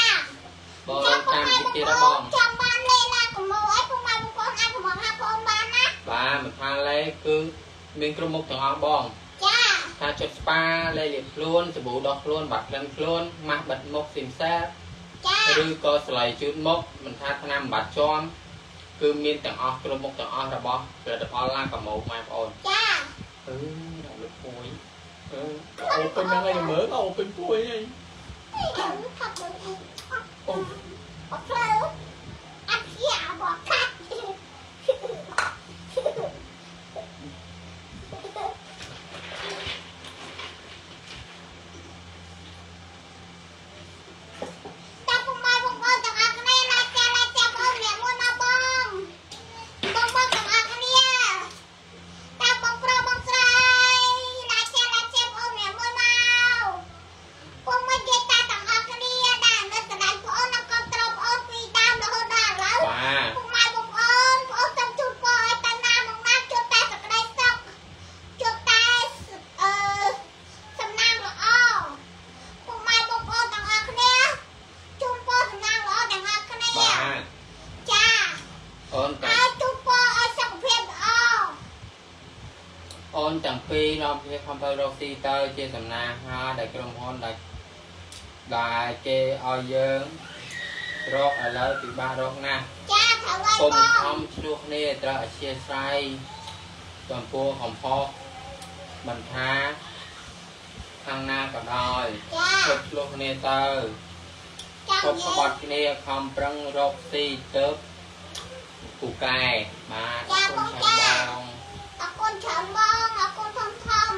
Speaker 1: បងរងតាមទីទៀតណាបង
Speaker 2: ចាំបានលេឡាកម៉ូអីពុកម៉ែបងប្អូនអាចកំងហាបងបានណា
Speaker 1: បាទមិនថាលេគឺ មានគ្រប់មុខទាំងអស់បង
Speaker 2: ចា
Speaker 1: ថាជិតស្ប៉ាលេលាបខ្លួនសាប៊ូដោះខ្លួនបាត់ក្លិនខ្លួនម៉ាស់បិទមុខស៊ីមសា
Speaker 2: ចា
Speaker 1: ឬក៏ស្លៃជូតមុខមិនថាថ្នាំបាត់ជាប់គឺមានទាំងអស់គ្រប់មុខទាំងអស់របស់ផលិតផលឡាកាម៉ូម៉ែបងប្អូន
Speaker 2: ចា
Speaker 1: អឺដល់លោកពួយអឺអូពេញហ្នឹងឯងមើលអូពេញពួយឯង
Speaker 2: ទៅថាទៅអ
Speaker 1: អូ
Speaker 2: អត់ផ្លូវអត់ជាបោះកាត់តាពុកម៉ែបងប្អូនទាំងអស់គ្នាណាចាឡាចាប់អូនអ្នកមួយណាបងបងបងទាំងអស់គ្នាតាបងប្រុសបងស្រីណាចាឡាចាប់អូនអ្នកមួយមក
Speaker 1: ពី នាំគ្នាខំទៅរកស៊ីទៅជាសំណាហាដែលក្រុមហ៊ុនដែលដែលគេឲ្យយើងរកឥឡូវពិបាករកណាស់
Speaker 2: ចាត្រូវហើយកុំបង
Speaker 1: ខំឆ្លោះគ្នាត្រូវអធិស្ឋានចំពោះកំហុសមិនថាខាងណាក៏ដោយ
Speaker 2: ចា
Speaker 1: ជប់ឆ្លោះគ្នាទៅ
Speaker 2: ចាំ
Speaker 1: គប់
Speaker 2: និ
Speaker 1: ក្ប
Speaker 2: យាយ
Speaker 1: ត់គ្នាខំប្រឹងរកស៊ីទៅពូកែបាទអរគុណច្រើនបង
Speaker 2: អរគុណច្រើនបងអរគុណធំធំ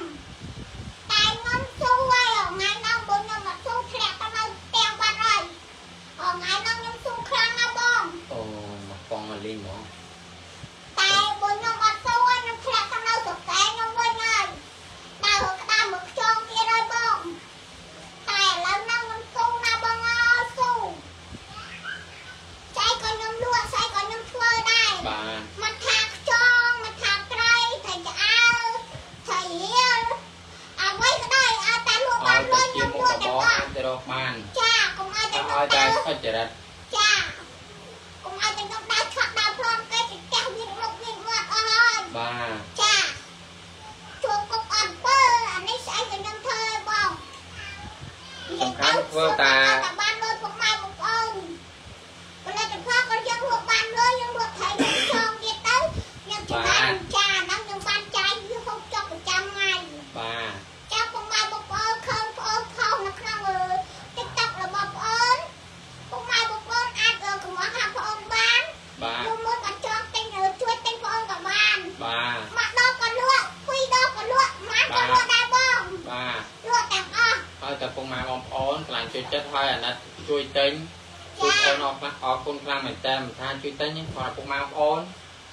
Speaker 2: តែខ្ញុំស៊ូហើយថ្ងៃនោះបើខ្ញុំមកស៊ូធ្លាក់ទៅនៅផ្ទះបាត់ហើយថ្ងៃនោះខ្ញុំស៊ូខ្លាំងណាស់បង
Speaker 1: អូមកកងមកលេងហ្មង
Speaker 2: តែបើខ្ញុំអត់ស៊ូហើយខ្ញុំធ្លាក់ទៅនៅស្រុកកែខ្ញុំវិញហើយដើរក្តាមមកខ្យងទៀតហើយបងតែឥឡូវហ្នឹងខ្ញុំស៊ូណាស់បងអើយស៊ូចៃក៏ខ្ញុំលក់ស្អីក៏ខ្ញុំធ្វើដែរ
Speaker 1: បាទ
Speaker 2: មកថាខ្ចងមកថាត្រីត្រីឆ្អើត្រីរៀលអ្វីក៏ដោយឲ្យតែលក់បា
Speaker 1: ឲ្យ
Speaker 2: នលុ
Speaker 1: តែ
Speaker 2: យ
Speaker 1: ជា
Speaker 2: ខ្ញុំ
Speaker 1: មុ
Speaker 2: ល
Speaker 1: ខ
Speaker 2: ក់
Speaker 1: រ
Speaker 2: ទាំង
Speaker 1: ប
Speaker 2: អ
Speaker 1: រ
Speaker 2: ស់
Speaker 1: អាចទៅរកបាន
Speaker 2: ចាកុំឲ្យតែ
Speaker 1: តែ
Speaker 2: ខ្ញុំ
Speaker 1: ឲ្យតែ
Speaker 2: ដើរ
Speaker 1: សុចរិត
Speaker 2: ចាកុំឲ្យតែខ្ញុំដើរឆក់ដើរផ្លន់គេទៅផ្ទះវាមុខវាមាត់អស់ហើយ
Speaker 1: បាទ
Speaker 2: ចាជួបគុកអត់ពើអានេះស្អីក៏ខ្ញុំធ្វើឲ្យបង
Speaker 1: សំខាន់ធ្វើតា
Speaker 2: តែបានលុយពុកម៉ែបងប្អូនផលិតផលក៏យើងលក់បានលុយយើងលក់ថៃយើងចងទៀតទៅខ្ញុំចំណាយចាហ្នឹងខ្ញុំបានចាយវាហូបចុកប្រចាំថ្ងៃ
Speaker 1: បាទ
Speaker 2: ចាំពុកម៉ែបងប្អូនឃើញប្អូនខុសនៅក្នុង TikTok របស់ប្អូនពុកម៉ែបងប្អូនអាចកំងថាប្អូនបាន
Speaker 1: បាទ
Speaker 2: មុនមុនអត់ចង់ទិញជួយទិញប្អូនក៏បាន
Speaker 1: បាទ
Speaker 2: មកដបក៏លក់ពីរដបក៏លក់ម៉ានក៏លក់ដែរបង
Speaker 1: បាទ
Speaker 2: លក់ទាំងអស់
Speaker 1: ហើយតែពុកម៉ែបងប្អូនខ្លាំងជួយចិត្តហើយអាណិតជួយទិញជួយអូនអរខ្លះអរគុណខ្លាំងមែនតើមិនថាជួយទិញទេគាត់ពុកម៉ែបងប្អូន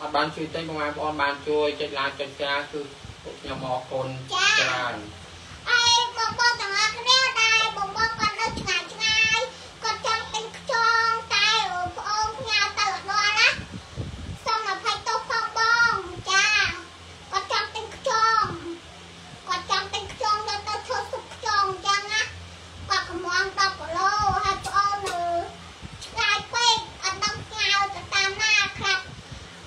Speaker 1: អត់បាន ជួយទិញពុកម៉ែបងប្អូនបានជួយចុច like ចុច share គឺពួកខ្ញុំអរគុណច្រើន
Speaker 2: ហើយបងបងទាំងអស់គ្នាដែរបងបងគាត់នៅឆ្ងាយឆ្ងាយគាត់ចង់ទិញខ្យងតែប្អូនផ្ញើទៅអត់ដល់ណាសូមអភ័យទោសផងបងចាគាត់ចង់ទិញខ្យងគាត់ចង់ទិញខ្យងទៅទៅធ្វើស៊ុបខ្យងអញ្ចឹងណាគាត់កំង10គីឡូហើយប្អូនឆ្ងាយពេកអត់ដឹងផ្ញើទៅតាមណាខ្លះ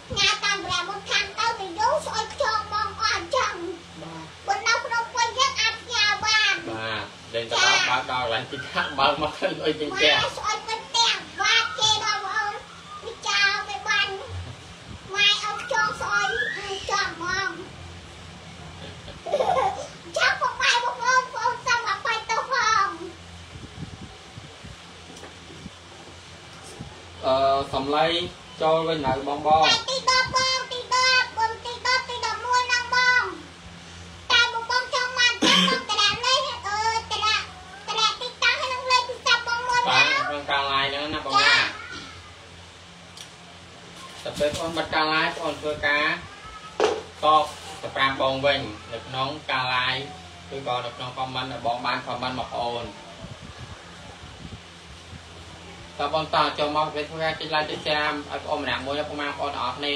Speaker 2: ផ្ញើតាមប្រាមុខខាងទៅទៅយូរស្អុយខ្យងបងអស់អញ្ចឹង
Speaker 1: បាទ
Speaker 2: បើនៅក្នុងពេញយើងអាចផ្ញើបាន
Speaker 1: បាទលេងទៅ ដល់បើកដល់កន្លែងទីខាងបើកមកឃើញអុយពេញផ្ទះ
Speaker 2: ម៉ែស្អុយពេញផ្ទះវ៉ាគេដល់បងអូនវិចារទៅបាញ់ម៉ែអត់ចង់ស្អុយចាំហ្មងចាំផងម៉ែបងអូនបងសុំអភ័យទោសផង
Speaker 1: អឺសំឡេងចូលវិញនៅបងបង
Speaker 2: តែទី10បងទី10បងទី10ទី11ណាបងតែបងបងចង់មកចាំបងតារានេះអឺតារាតារាទីតាំងឲ្យនឹងលេខទូរស័ព្ទបងមួយ
Speaker 1: បាទ
Speaker 2: ណា
Speaker 1: ក្នុងការ live ហ្នឹងណាបងណាតែពេលបងបិទការ live បងធ្វើការតបទៅប្រាប់បងវិញនៅក្នុងការ live ឬ ក៏នៅក្នុង comment ដែលបងបាន comment មកបងអូនតើបងតើចូលមកពេលធ្វើការចុច like ចុច share ឲ្យបងម្នាក់មួយបងប្អូនអរគ្នា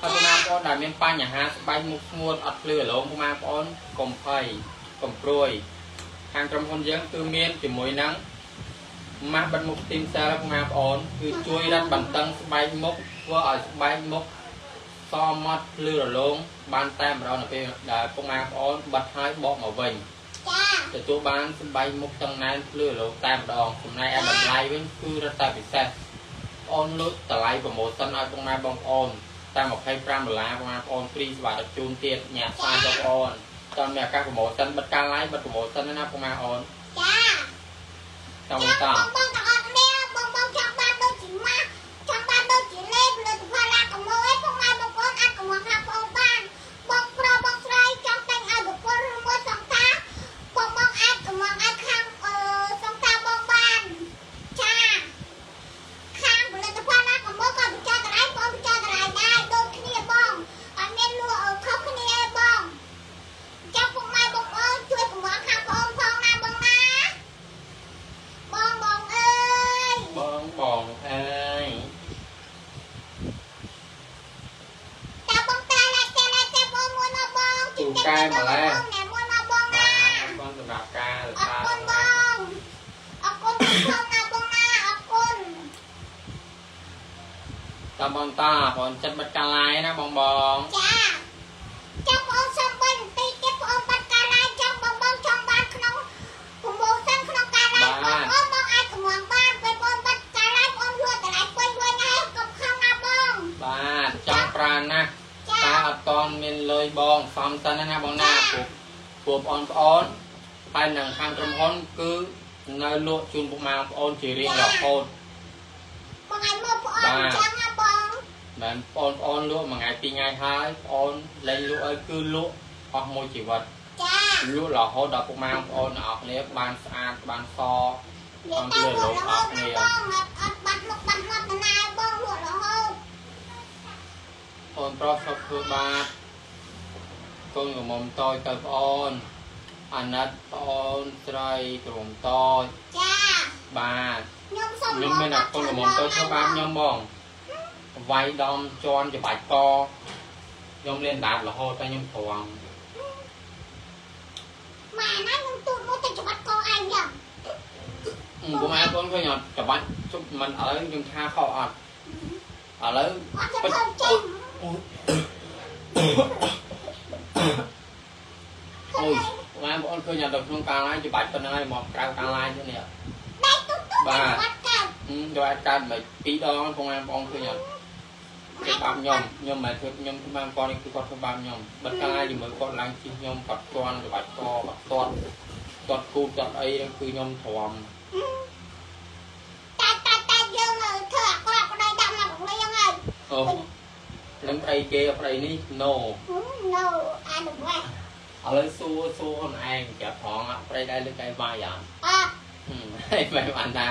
Speaker 1: ហើយបងប្អូនដែលមានបញ្ហាស្បែកមុខស្ងួតអត់ភ្លឺអារម្មណ៍បងប្អូនកុំភ័យកុំព្រួយខាងក្រុមហ៊ុនយើងគឺមានជាមួយនឹងម៉ាស់បិទមុខទីមសាលបងប្អូនគឺជួយរឹតបន្តឹងស្បែកមុខធ្វើឲ្យស្បែកមុខ សមមាត់ភ្លឺរលោងបានតែម្ដងនៅពេលដែលពុកម៉ែបងប្អូនបិទហើយបកមកវិញ
Speaker 2: ចា
Speaker 1: ទទួលបានស្បែកមុខទាំងណែនភ្លឺរលោងតែម្ដងចំណែកឯតម្លៃវិញគឺរឹតតែពិសេសបងអូនលុយតម្លៃប្រម៉ូសិនឲ្យពុកម៉ែបងប្អូនតែ25ដុល្លារបងប្អូនហ្វ្រីសេវាដឹកជូនទៀតញ៉ាំស្អាតបងប្អូនតើមានឱកាសប្រម៉ូសិនបិទការ live បិទប្រម៉ូសិនណាពុកម៉ែអូន
Speaker 2: ចា
Speaker 1: តាមត
Speaker 2: បងបងទាំងអស់គ្នាបងបងចង់បានដូចជាម៉ាស់ចង់បានដូចជាលេបផលិតផលឡាកម៉ូអីផងម៉ែ បងប្អូនអាចកំងថាបងបានបងប្រុសបងស្រីចង់តែងឲ្យបុគ្គលឬមួយសង្តាបងបងអាចកំងឲ្យខាងអឺសង្តាបងបានចាខាងផលិតផលឡាកម៉ូក៏ពិចារណាបងពិចារណាដែរដូចគ្នាបងអត់មានលក់ខុសគ្នាទេបងចាំពុកម៉ែបងប្អូនជួយកំងខាងបងផងណាបងណា បងបងអើយ
Speaker 1: បងបងអើយ
Speaker 2: តាបងតាណែតាណែតាបងមួយមកបងជិះជិះបងណែមួយមកបងណា
Speaker 1: បងសម្រាប់ការ
Speaker 2: អរគុណបងអរគុណផងណាបងណាអរគុណ
Speaker 1: តាមបងតាបងចិត្តបិទការ live ណាបងបង
Speaker 2: ចាចាំបងសុំបីបន្តិច
Speaker 1: មសិនណាបងណាពួកពួកបងប្អូនហើយនឹងខាងក្រុមហ៊ុនគឺនៅលក់ជូនពុ កម៉ែបងប្អូនជារៀងរហូត
Speaker 2: បងឯងមើលប្អូនអញ្ចឹងណាបង
Speaker 1: មិនបងប្អូនលក់មួយថ្ងៃពីរថ្ងៃហើយបងប្អូនលែងលក់អីគឺលក់អស់មួយជីវិត
Speaker 2: ចា
Speaker 1: លក់រហូតដល់ពុកម៉ែបងប្អូនទាំងអស់គ្នាបានស្អាតបានស
Speaker 2: នេះតែលក់រហូតណាបងអត់អត់បាត់មុខបាត់មាត់ណាបងលក់រហូត
Speaker 1: អូនប្រុសសុខធ្វើបាបកូនកំមុំតូចទៅប្អូនអាណិតប្អូនស្រីក្រុមតូច
Speaker 2: ចា
Speaker 1: បាទ
Speaker 2: ខ្ញុំសុំ
Speaker 1: ខ្ញុំមានតែកូនកំមុំតូច ធ្វើបាបខ្ញុំបងវាយដំជន់ច្បាច់កខ្ញុំលៀនដាតរហូតតែខ្ញុំព្រម
Speaker 2: ម៉ែណាខ្ញុំទូតមកតែច្បាត់កឯងយ៉ាង
Speaker 1: ពុកម៉ែបងឃើញអត់ច្បាច់ជប់មិនឥឡូវខ្ញុំថាខុសអត់ឥឡូវ
Speaker 2: អត់ទៅធ្វើចេញ
Speaker 1: អូយម៉ែបងឃើញអត់នៅក្នុងការឡាយច្បាច់ប៉ុណ្ណឹងហើយមកក្រៅការឡាយទៅនេះ
Speaker 2: ដៃទូ តទូតតែច្បាត់កែ
Speaker 1: ហឹមយកអាចកើតមិនពីរដងពុកម៉ែបងឃើញអត់ធ្វើបាបខ្ញុំខ្ញុំមិនធ្វើខ្ញុំធ្វើបាបគាត់នេះគឺគាត់ធ្វើបាបខ្ញុំបិទការឡាយជាមួយគាត់ឡើងជិះខ្ញុំគាត់ជន់ច្បាច់កគាត់ទាត់ទាត់គូទាត់អីគឺខ្ញុំទ្រាំ
Speaker 2: តែតែតែយើងធ្វើអាក្រក់ប្តីដាក់មកវិញហើយ
Speaker 1: អូនឹងប្តីគេប្តីនេះ no
Speaker 2: នៅអានវ៉ា
Speaker 1: ឥឡូវសួរសួរខ្លួនឯងប្រាប់ផងអ่ะប្តីដែរលើកឯងវាយអត់
Speaker 2: អត់
Speaker 1: ហឹមហើយមិនបានថា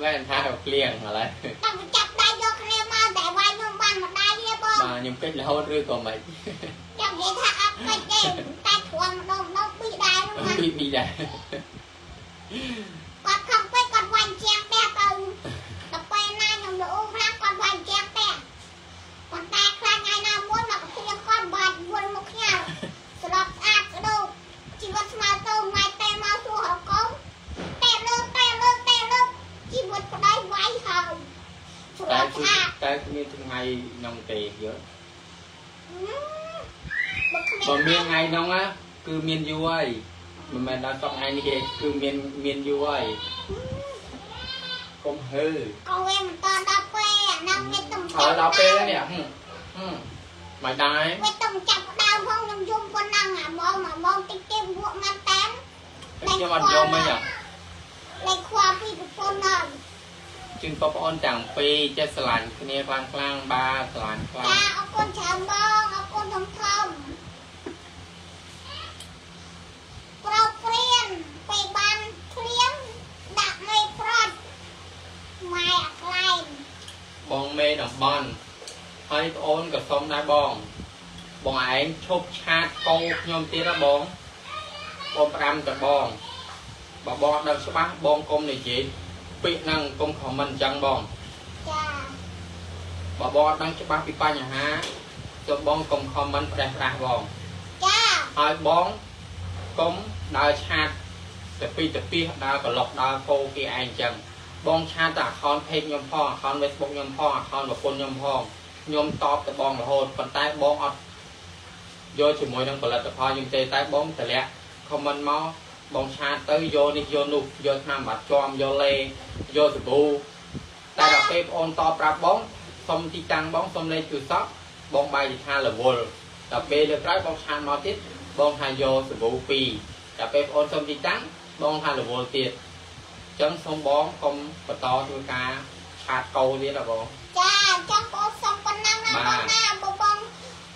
Speaker 1: មិនថាទៅក្លៀងឥឡូវ
Speaker 2: តែចាប់ដៃយកគ្នាមកតែវាយខ្ញុំបានមួយដៃទេបង
Speaker 1: បាទខ្ញុំកិច្ចរហូតឬក៏មិន
Speaker 2: ចាំនិយាយថាអត់ពេចទេតែធួងម្ដងម្ដងពីរដៃហ្នឹងណា
Speaker 1: ពីពីដែរ
Speaker 2: គាត់ខំពេកគាត់វាយជាងផ្ទះទៅដល់ពេលណាខ្ញុំលូខ្លាំងគាត់វាយជាងផ្ទះប៉ុន្តែខ្លាំងថ្ងៃណាមួយមកព្រៀងគាត់បាច់វល់មកផ្ញើស្លាប់ស្អាតក្ដោជីវិតស្មើទៅម៉ែតែមកសួរហៅកូនតែលើតែលើតែលើ ជីវិតប្តីវាយហើយស្លា
Speaker 1: តែ
Speaker 2: ប់
Speaker 1: គឺ
Speaker 2: ស្អាត
Speaker 1: តែគ្មានថ្ងៃក្នុងទេយល់
Speaker 2: បើគ្បើមាន
Speaker 1: មានថ្ងៃហ្នឹងណាគឺមានយូរហើយមិនមែនដល់ចប់ថ្ងៃនេះទេគឺមានមានយូរហើយកុំហឺ
Speaker 2: ក៏វាមិនតាន់ដល់ពេលអាហ្នឹងវាទំ
Speaker 1: អើដល់ពេលនេះហឹមហឹមមិនដែរ
Speaker 2: វាទំចាប់ដើមផងខ្ញុំយំប៉ុណ្ណឹងអាម៉ងអាម៉ងតិចទេវក់មកតាម
Speaker 1: ខ្ញុំអត់យកមិនហ៎
Speaker 2: លេខខ្វល់ពីប្រពន្ធហើយ
Speaker 1: ជូនបងប្អូនទាំងពីរចិត្តស្រឡាញ់គ្នាខ្លាំងខ្លាំងៗបាទស្រឡាញ់ខ្លាំង
Speaker 2: ចាអរគុណច្រើនបងអរគុណធំធំប្រោព្រៀនពេលបានឃ្លៀងដាក់មេប្រត់ម៉ែអាក្លែង
Speaker 1: បងមេតំបន់ហើយប្អូនក៏សុំដែរបង បងឯងឈប់ឆាតកោខ្ញុំទៀតណាបងបងប្រាំទៅបង បើបងអត់ដឹងច្បាស់បងកុំនិយាយពាក្យហ្នឹងកុំខមមិនអញ្ចឹងបង
Speaker 2: ចា
Speaker 1: បើបងអត់ដឹងច្បាស់ពីបញ្ហាទៅបងកុំខមមិនផ្ដេសផ្ដាស់បង
Speaker 2: ចា
Speaker 1: ហើយបងកុំដើរឆាតទៅពីទៅពីដើរប្រឡុកដើរកោគេឯងអញ្ចឹងបងឆាតតែ account page ខ្ញុំផង account Facebook ខ្ញុំផង account ប្រពន្ធខ្ញុំផងខ្ញុំតបទៅបងរហូតប៉ុន្តែបងអត់យកជាមួយនឹងផលិតផលខ្ញុំទេតែបងតម្លាក់ comment មក បងឆាតទៅយកនេះយកនោះយកឆ្នាំបាត់ជាំយកលេយកសាប៊ូតែដល់ពេលបងតបប្រាប់បងសុំទីតាំងបងសុំលេខទូរស័ព្ទបងបាយថារវល់ដល់ពេលលើកក្រោយបងឆាតមកទៀតបងថាយកសាប៊ូ2ដល់ពេលបងសុំទីតាំងបងថារវល់ទៀតអញ្ចឹងសូមបងកុំបន្តធ្វើការឆាតកោទៀតណាបង
Speaker 2: ចាចាំបងសុំប៉ុណ្ណឹងណាបងណាបើបង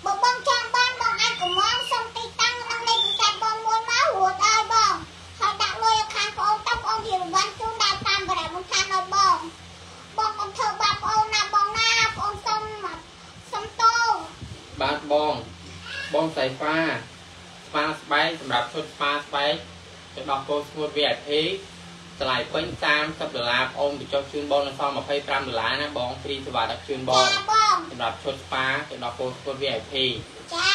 Speaker 2: បើបងចង់បានបងអាចកំងសុំទីតាំងនិងលេខទូរស័ព្ទបងមួយមករួចហើយបងហើយដាក់លុយឲ្យខាង បងទៅបងនិយាយបានជូនដល់តាមបរិយាបន្ថែមឲ្យបងបងកុំធ្វើបាបបងណាបងណាបងសុំមកសុំតោ
Speaker 1: បាទបងបងសៃហ្វាស្ប៉ាស្បែកសម្រាប់ឈុតស្ប៉ាស្បែកទៅដល់កូនស្ងួត VIP តម្លៃពេញ30ដុល្លារបងបញ្ចុះជូនបងនៅសល់25ដុល្លារណាបងហ្វ្រីសេវាដាក់ជូនបង
Speaker 2: ចាបង
Speaker 1: សម្រាប់ឈុតស្ប៉ាទៅដល់កូនស្ងួត VIP
Speaker 2: ចា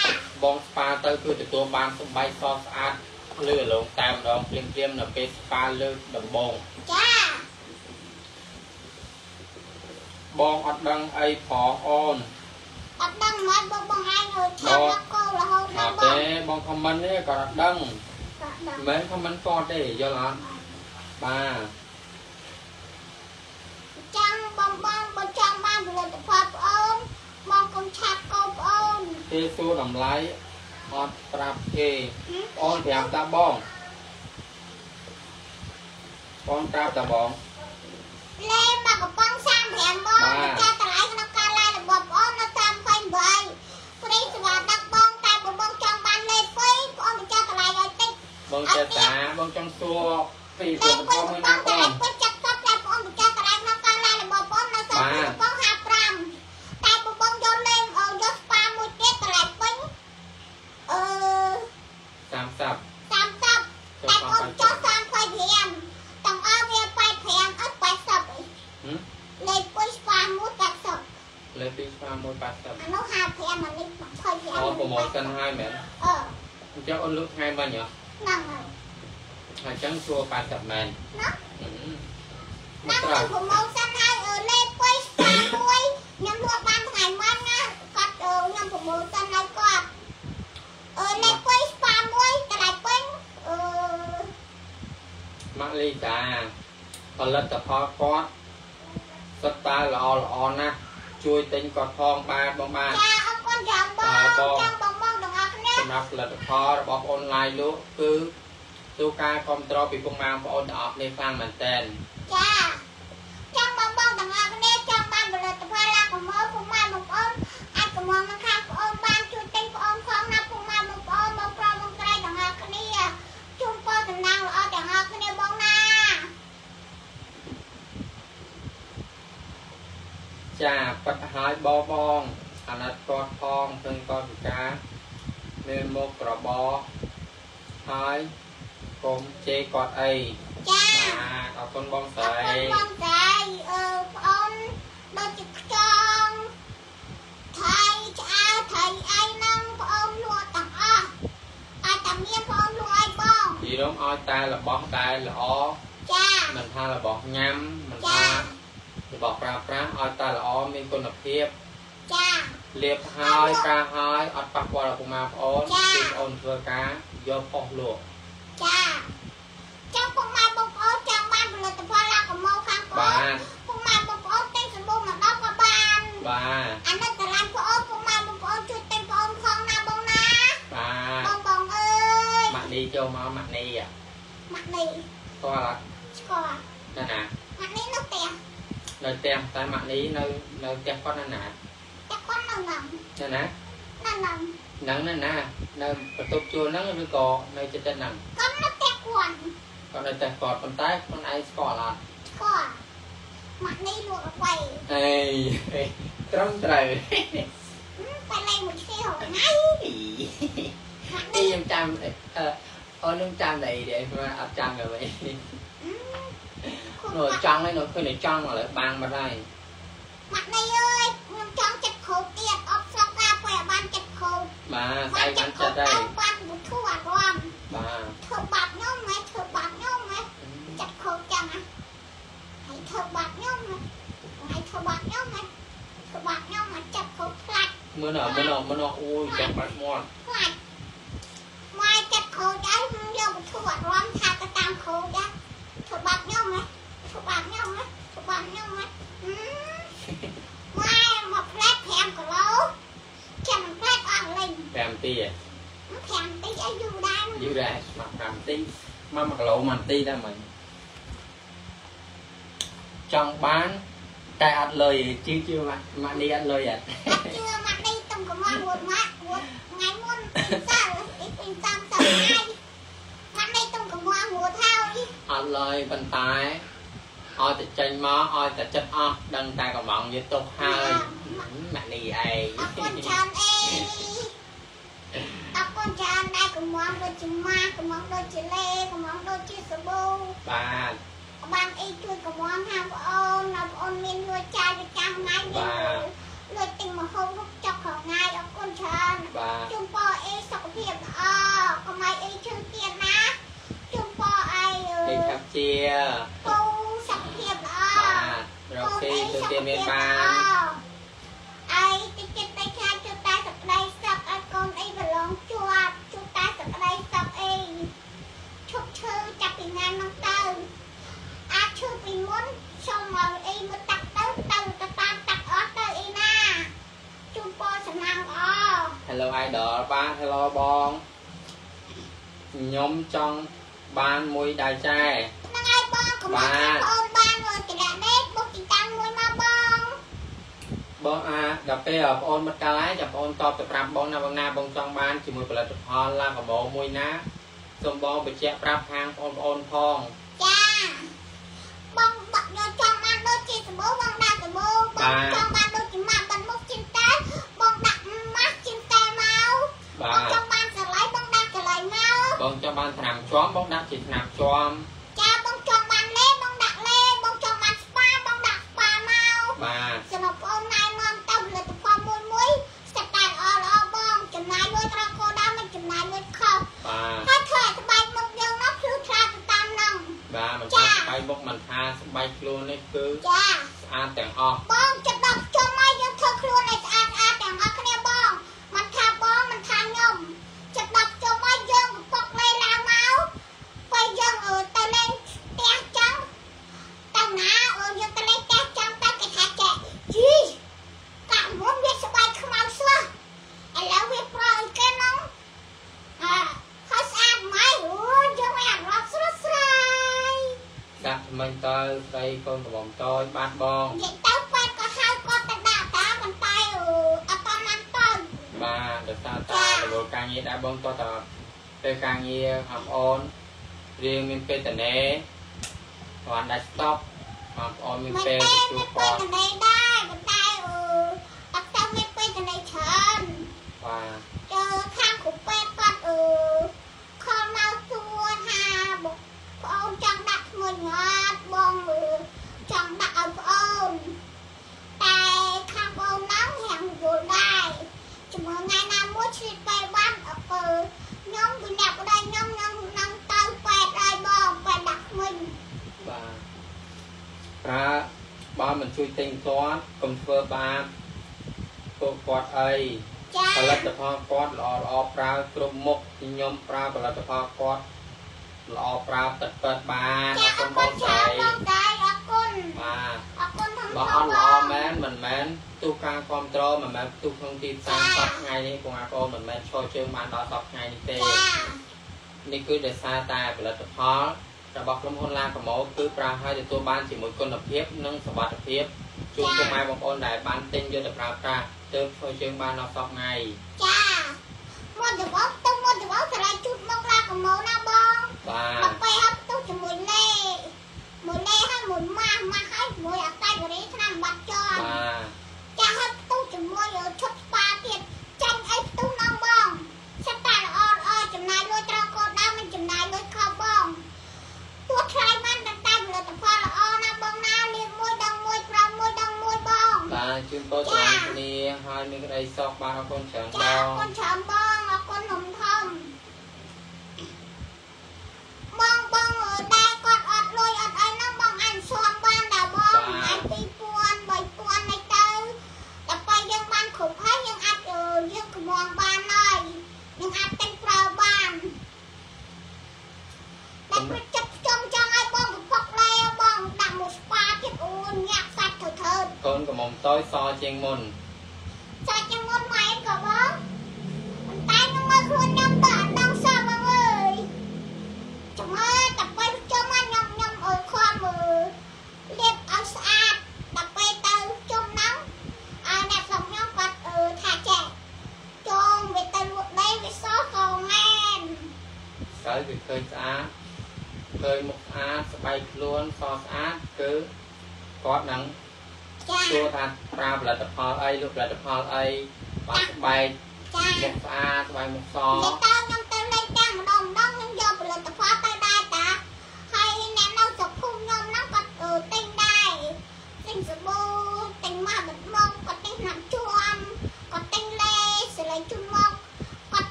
Speaker 1: បងស្ប៉ាទៅគឺទទួលបានសម្បែកសស្អាត លឺឡងតែម្ដងភ្លាមភ្លាមៗនៅពេលស្ប៉ាលើកដំបូង
Speaker 2: ចា
Speaker 1: បងអត់ដឹងអីប្រអូន
Speaker 2: អត់ដឹងមកបងបងឯងនៅឆាប់ដល់កោរហូត
Speaker 1: អ
Speaker 2: ដល់
Speaker 1: ត់
Speaker 2: ប
Speaker 1: ទេ
Speaker 2: ង
Speaker 1: បងខមមិនទេក៏អត់ដឹង
Speaker 2: អត់ដឹង
Speaker 1: មិនមែនខមមិនគាត់ទេយល់អត់បាទ
Speaker 2: ចាំបងបងបើចង់បានផលិតផលប្អូនបងកុំឆាប់កោប្អូន
Speaker 1: គេសួរតម្លៃ អត់ប្រាប់គេអូនប្រាប់តាបងបងប្រាប់តាបង
Speaker 2: លេខមកកំប៉ុង35បងការតម្លៃក្នុងការឡាយរបស់បងនៅតាម28ព្រីស្វាដាក់បងតែបងចង់បានលេខ2បងចាត់តម្លៃឲ្យតិច
Speaker 1: បងចាត់តាបងចង់សួរពី
Speaker 2: ប
Speaker 1: ងប
Speaker 2: ង
Speaker 1: មួយណាបង
Speaker 2: បងចាត់កប់តែបងចាត់តម្លៃក្នុងការឡាយរបស់បងនៅតាម28 លើពីស្មាមួយ80អានោះ55អានេះ25
Speaker 1: អូប្រម៉ូសិនហើយមែន
Speaker 2: អឺ
Speaker 1: អញ្ចឹងអូនលក់ថ្ងៃមិញហ៎
Speaker 2: ហ្នឹងហើយ
Speaker 1: ហើយអញ្ចឹងសួរ80មែន
Speaker 2: ណា
Speaker 1: ហឹម
Speaker 2: ណា
Speaker 1: មកំត្រូវ
Speaker 2: ប្រម៉ូសិនហើយអឺលេខពុយស្វាមួយខ្ញុំលក់បានថ្ងៃមុនណាគាត់អឺខ្ញុំប្រម៉ូសិនហើយគាត់អឺលេខពុយស្វាមួយកន្លែងពេញអឺ
Speaker 1: ម៉ាក់លីតាផលិតផលគាត់សុទ្ធតែល្អល្អណាស់ ជួយទិញគាត់ផងបាទបងបាទ
Speaker 2: ចាអរគុណចាំបងចាំបងបងទាំងអស់គ្នា
Speaker 1: សម្រាប់ផលិតផលរបស់បងអូនឡាយលក់គឺទូការគ្រប់គ្រងពីពុកម៉ែបងប្អូនទាំងអស់គ្នាខ្លាំងមែនតើ
Speaker 2: ចាចាំបងបងទាំងអស់គ្នាចាំបានផលិតផលឡាកម៉ូពុកម៉ែបងប្អូនអាចកម៉ូមកខាងបងអូនបានជួយទិញបងអូនផងណាពុកម៉ែបងប្អូនបងប្រុសបងស្រីទាំងអស់គ្នាជូនពរតំណាងល្អទាំងអស់គ្នាបងណា
Speaker 1: ចាប៉ាត់ហើយបងបងអាណិតគាត់ផងឃើញគាត់ពិការមានមុខរបរហើយកុំជេរគាត់អី
Speaker 2: ចា
Speaker 1: បាទអរគុណបងស្អ
Speaker 2: រ
Speaker 1: រី
Speaker 2: គុណបងស្រីអឺបងអូនដូចជាខ្ចង់ថៃឆ្អើថៃអីហ្នឹងបងអូនលក់ទាំងអស់អាចតែមានបងអូនលក់ឲ្យបង
Speaker 1: និយាយរំឲ្យតែរបស់ដែលល្អ
Speaker 2: ចា
Speaker 1: មិនថារបស់ញ៉ាំមិន
Speaker 2: ចា
Speaker 1: ថា របស់ប្រើប្រាស់ឲ្យតែល្អមានគុណភាព
Speaker 2: ចា
Speaker 1: លាបហើយការហើយអត់ប៉ះពាល់ដល់ពុកម៉ែបងប្អូន
Speaker 2: ចា
Speaker 1: គឺបងអូនធ្វើការយកអស់លក់
Speaker 2: ចាចាំពុកម៉ែបងប្អូនចាំបានផលិតផលឡាកម៉ូខាងបង
Speaker 1: បាទ
Speaker 2: ពុកម៉ែបងប្អូនទិញសម្បូរមកដល់ក៏បាន
Speaker 1: បាទ
Speaker 2: អានេះកន្លែងបងអូនពុកម៉ែបងប្អូនជួយទិញបងអូនផងណាបងណា
Speaker 1: បាទ
Speaker 2: បងបងអើយ
Speaker 1: ម៉ាក់នេះចូលមកម៉ាក់នេះอ่ะ
Speaker 2: ម៉ាក់នេះ
Speaker 1: ស្គាល់អត់
Speaker 2: ស្គាល់
Speaker 1: ណាណា
Speaker 2: ម៉ាក់នេះនៅផ្ទះ
Speaker 1: នៅផ្ទះតែម៉ាក់នេះនៅនៅផ្ទះគាត់ណាណា
Speaker 2: តែគាត់នៅហ្នឹង
Speaker 1: ណាណា
Speaker 2: នៅហ្នឹង
Speaker 1: ហ្នឹងណាណានៅបន្ទប់ជួលហ្នឹងឬក៏នៅចិត្តហ្នឹង
Speaker 2: គាត់នៅផ្ទះគាត់
Speaker 1: គាត់នៅផ្ទះគាត់ប៉ុន្តែខ្លួនឯងស្គាល់អត់
Speaker 2: ស្គាល់ម៉ាក់នេះលក់អ្វី
Speaker 1: អេត្រឹមត្រូវ
Speaker 2: តែលេងមួយឈ្មោះថ្ងៃម៉ាក់
Speaker 1: នេះ
Speaker 2: នេះ
Speaker 1: ខ្ញុំចាំអឺអូននឹងចាំតែអីដែរព្រោះអត់ចាំទៅវិញ
Speaker 2: គុណ
Speaker 1: នោះ
Speaker 2: ម៉ាក់
Speaker 1: ចង់ហើយនោះឃើញតែចង់ឥឡូវបាំងបាត់ហើយ
Speaker 2: ម៉ាក់នេះអើយខ្ញុំចង់ចិត្តខូចទៀតអត់ស្រុកណាពេលបានចិត្តខូច
Speaker 1: បាទស្អ
Speaker 2: បាែន
Speaker 1: កបា
Speaker 2: ចិ
Speaker 1: ន
Speaker 2: តខូ
Speaker 1: ចិត្ត
Speaker 2: ច
Speaker 1: ហើយ
Speaker 2: ទៅបានបុធូអារម្មណ៍
Speaker 1: បាទ
Speaker 2: ធ្វើបាបខ្ញុំហ៎ធ្វើបាបខ្ញុំហ៎ចិត្តខូចចឹងហ៎ហើយធ្វើបាបខ្ញុំហ៎ហើយធ្វើបាបខ្ញុំហ៎ធ្វើបាបខ្ញុំហ៎ចិត្តខូចខ្លាច
Speaker 1: មើលណោមើលណោមើលណោអូយចាំបាត់មាត់
Speaker 2: ខ្លាចម៉ែចិត្តខូចអីខ្ញុំយកបុធូអារម្មណ៍ថាទៅតាមខូចហ៎ធ្វើបាបខ្ញុំហ៎ធ្វើបាបខ្ញុំហ៎ធ្វើបាបខ្ញុំហ៎ហឹមម៉ែមកផ្លែ5គីឡូចាំ ផ្លែអស់លេង
Speaker 1: 5ទីហ៎
Speaker 2: 5តិចឲ្យយូរដែរ
Speaker 1: យូរដែរមក5ទីមក1គីឡូ1ទីដែរមិញចង់បានតែអត់លុយជឿជឿម៉ាក់ម៉ាក់នេះអត់លុយអត់
Speaker 2: អត់ជឿម៉ាក់នេះទុំកំងវត្តម៉ាក់វត្តថ្ងៃមុនសាល់អីពីតាមសាល់ហើយម៉ាក់នេះទុំកំងវត្តហើយ
Speaker 1: អត់លុយប៉ុន្តែ ឲ្យតែចេញមកឲ្យតែចិត្តអស់ដឹងតែកំងយកទុកហើយម៉ាក់នេះឯង
Speaker 2: អរគុណច្រើនអេអរគុណច្រើនដែរកំងដូចជាម៉ាក់កំងដូចជាលេកំងដូចជាសាប៊ូ
Speaker 1: បាទ
Speaker 2: បានអីជួយកំងថាបងអូនណាបងអូនមានលួចចាយប្រចាំថ្ងៃមានលួចទិញមកហូបរុកចុកខងាយអរគុណច្រើន
Speaker 1: បាទ
Speaker 2: ជុំពរអីសុខភាពល្អកុំឲ្យអីឈឺទៀតណាជុំពរអីអឺ
Speaker 1: នេះថាជា
Speaker 2: ពូ សុខភាពល្អ
Speaker 1: បាទរកទីទៅទៀតមានបាន
Speaker 2: អីតិចតិចតិចខាងជួបតែសក្តីសុខឲ្យកូនអីប្រឡងជាប់ជួបតែសក្តីសុខអីឈប់ឈឺចាប់ពីណានោះទៅអាចឈឺពីមុនសុំឲ្យអីមកតាក់ទៅទៅទៅតាមតាក់អស់ទៅអីណាជុំពរសំណាងល្អ
Speaker 1: Hello ដល់បាទ Hello បងខ្ញុំចង់បានមួយដៃចែ
Speaker 2: ហ្នឹងហើយ បងកុំឲ្យអូនបានមើលទីរ៉ាដេកបុកទីតាំងមួយមកបង
Speaker 1: បងអាដល់ពេលបងអូនមកកាលហើយចាំបងអូនតបទៅប្រាប់បងណាបងណាបងចង់បានជាមួយផលិតផលឡាកាបូមួយណាសូមបងបញ្ជាក់ប្រាប់ខាងបងប្អូនផង
Speaker 2: ចាបងបាក់យកចង់បានដូចជាសម្បូរបងដាក់សម្បូរបងចង់បានដូចជាម៉ាក់បាត់មុខជាងតែបងដាក់ម៉ាស់ជាងតែមក
Speaker 1: បា
Speaker 2: បងច
Speaker 1: ទ
Speaker 2: ង់បានស្រឡៃបងដាក់ស្រឡៃមក
Speaker 1: បងចង់បានថ្នាំជាប់បងដាក់ជាថ្នាំជាប់
Speaker 2: បា
Speaker 1: ទ
Speaker 2: សម្រាប់បងណៃនាំទៅផលិតផលមួយមួយស្តែតែល្អល្អបងចំណាយមួយត្រង់កោដាមិនចំណាយមួយខុស
Speaker 1: បាទ
Speaker 2: ហើយធ្វើឲ្យស្បែកមុខយើងនោះភ្លឺថ្លាទៅតាមនឹង
Speaker 1: បាទមិនថាស្បែកមុខមិនថាស្បែកខ្លួននេះគឺ
Speaker 2: ចា
Speaker 1: ស្អាតទាំងអស់
Speaker 2: បងចិត្តដល់ចុងមកយើងធ្វើខ្លួនឲ្យស្អាតស្អាតទាំងអស់គ្នាបងមិនថាបងមិនថាខ្ញុំចិត្តដល់ចុងមកយើងកំពុកលេឡើងមកពេលយើងអឺទៅលេងផ្ទះចឹងទៅណាអឺយើងទៅលេងផ្ទះចឹងទៅគេថាចេះជីកាក់មុនវាស្បែកខ្មៅស្លោះឥឡូវវាប្រអីគេនោះអើហើយស្អាតម៉េចអូយើងមានអារម្មណ៍ស្រស់ស្រាយ
Speaker 1: ដាក់ថ្មិញទៅស្រីកូនកំបង តូចបាទបង
Speaker 2: និយាយទៅពេទ្យក៏ហៅគាត់ទៅដាក់តាមិនតែអឺអត់តាន់បានទៅ
Speaker 1: បាទដោយសារតែរវល់ការងារដែរបងក៏តពេលការងារបងប្អូនរៀងមានពេលតនេគាត់ដាច់ស្តុបបងប្អូនមាន
Speaker 2: មិន
Speaker 1: ពេល
Speaker 2: តែ
Speaker 1: ទៅ
Speaker 2: មាន
Speaker 1: ជួប
Speaker 2: ពេ
Speaker 1: គាត់
Speaker 2: ទ្យទៅដែរប៉ុន្តែអឺអត់ទៅមានពេទ្យទៅច្រើន
Speaker 1: បាទ
Speaker 2: ទៅខាងគ្រូពេទ្យគាត់អឺខលមកសួរថាបងប្អូនចង់ដាក់ឈ្មោះងាត់បងអឺចង់ដាក់ឲ្យប្អូនតែខាងបងហ្នឹងរៀងយល់ដែរជាមួយថ្ងៃណាមួយឆ្លៀតពេលបានអឺខ្ញុំវិញ្ញាបដៃខ្ញុំខ្ញុំនឹងទៅពេទ្យហើយបងពេទ្យដាក់ឈ្មោះ
Speaker 1: បាទ ប្រើបើមិនជួយទិញគាត់កុំធ្វើបាបពួកគាត់អី
Speaker 2: ចា
Speaker 1: ផលិតផលគាត់ល្អល្អប្រើគ្រប់មុខខ្ញុំប្រើផលិតផលគាត់ល្អប្រើទឹកពេតបាន
Speaker 2: ចា
Speaker 1: អរ
Speaker 2: អ
Speaker 1: គុ
Speaker 2: រ
Speaker 1: ណ
Speaker 2: គុ
Speaker 1: បង
Speaker 2: ណ
Speaker 1: ស្ចារី
Speaker 2: បងតាយអរគុណ
Speaker 1: បាទ
Speaker 2: អរគុណធំ
Speaker 1: បើអត់ល្អមែនមិនមែនទូការគ្រប់គ្រងមិនមែនទូក្នុងទីផ្សារសពថ្ងៃនេះបងអាកូនមិនមែនឈរជើងបានដល់សពថ្ងៃនេះទេ
Speaker 2: ចា
Speaker 1: នេះគឺដោយសារតែផលិតផល របស់ក្រុមហ៊ុនឡាកម៉ូគឺប្រើឲ្យទទួលបានជាមួយគុណភាពនិងសុវត្ថិភាពជូនពុកម៉ែបងប្អូនដែលបានទិញយកទៅប្រើប្រាស់ទើបឈរជើងបានដល់សពថ្ងៃ
Speaker 2: ចាមកទៅបងទៅមកទៅបងស្រ័យជូតមកឡាកម៉ូណាបង
Speaker 1: បាទ
Speaker 2: មកពេលហត់ទៅ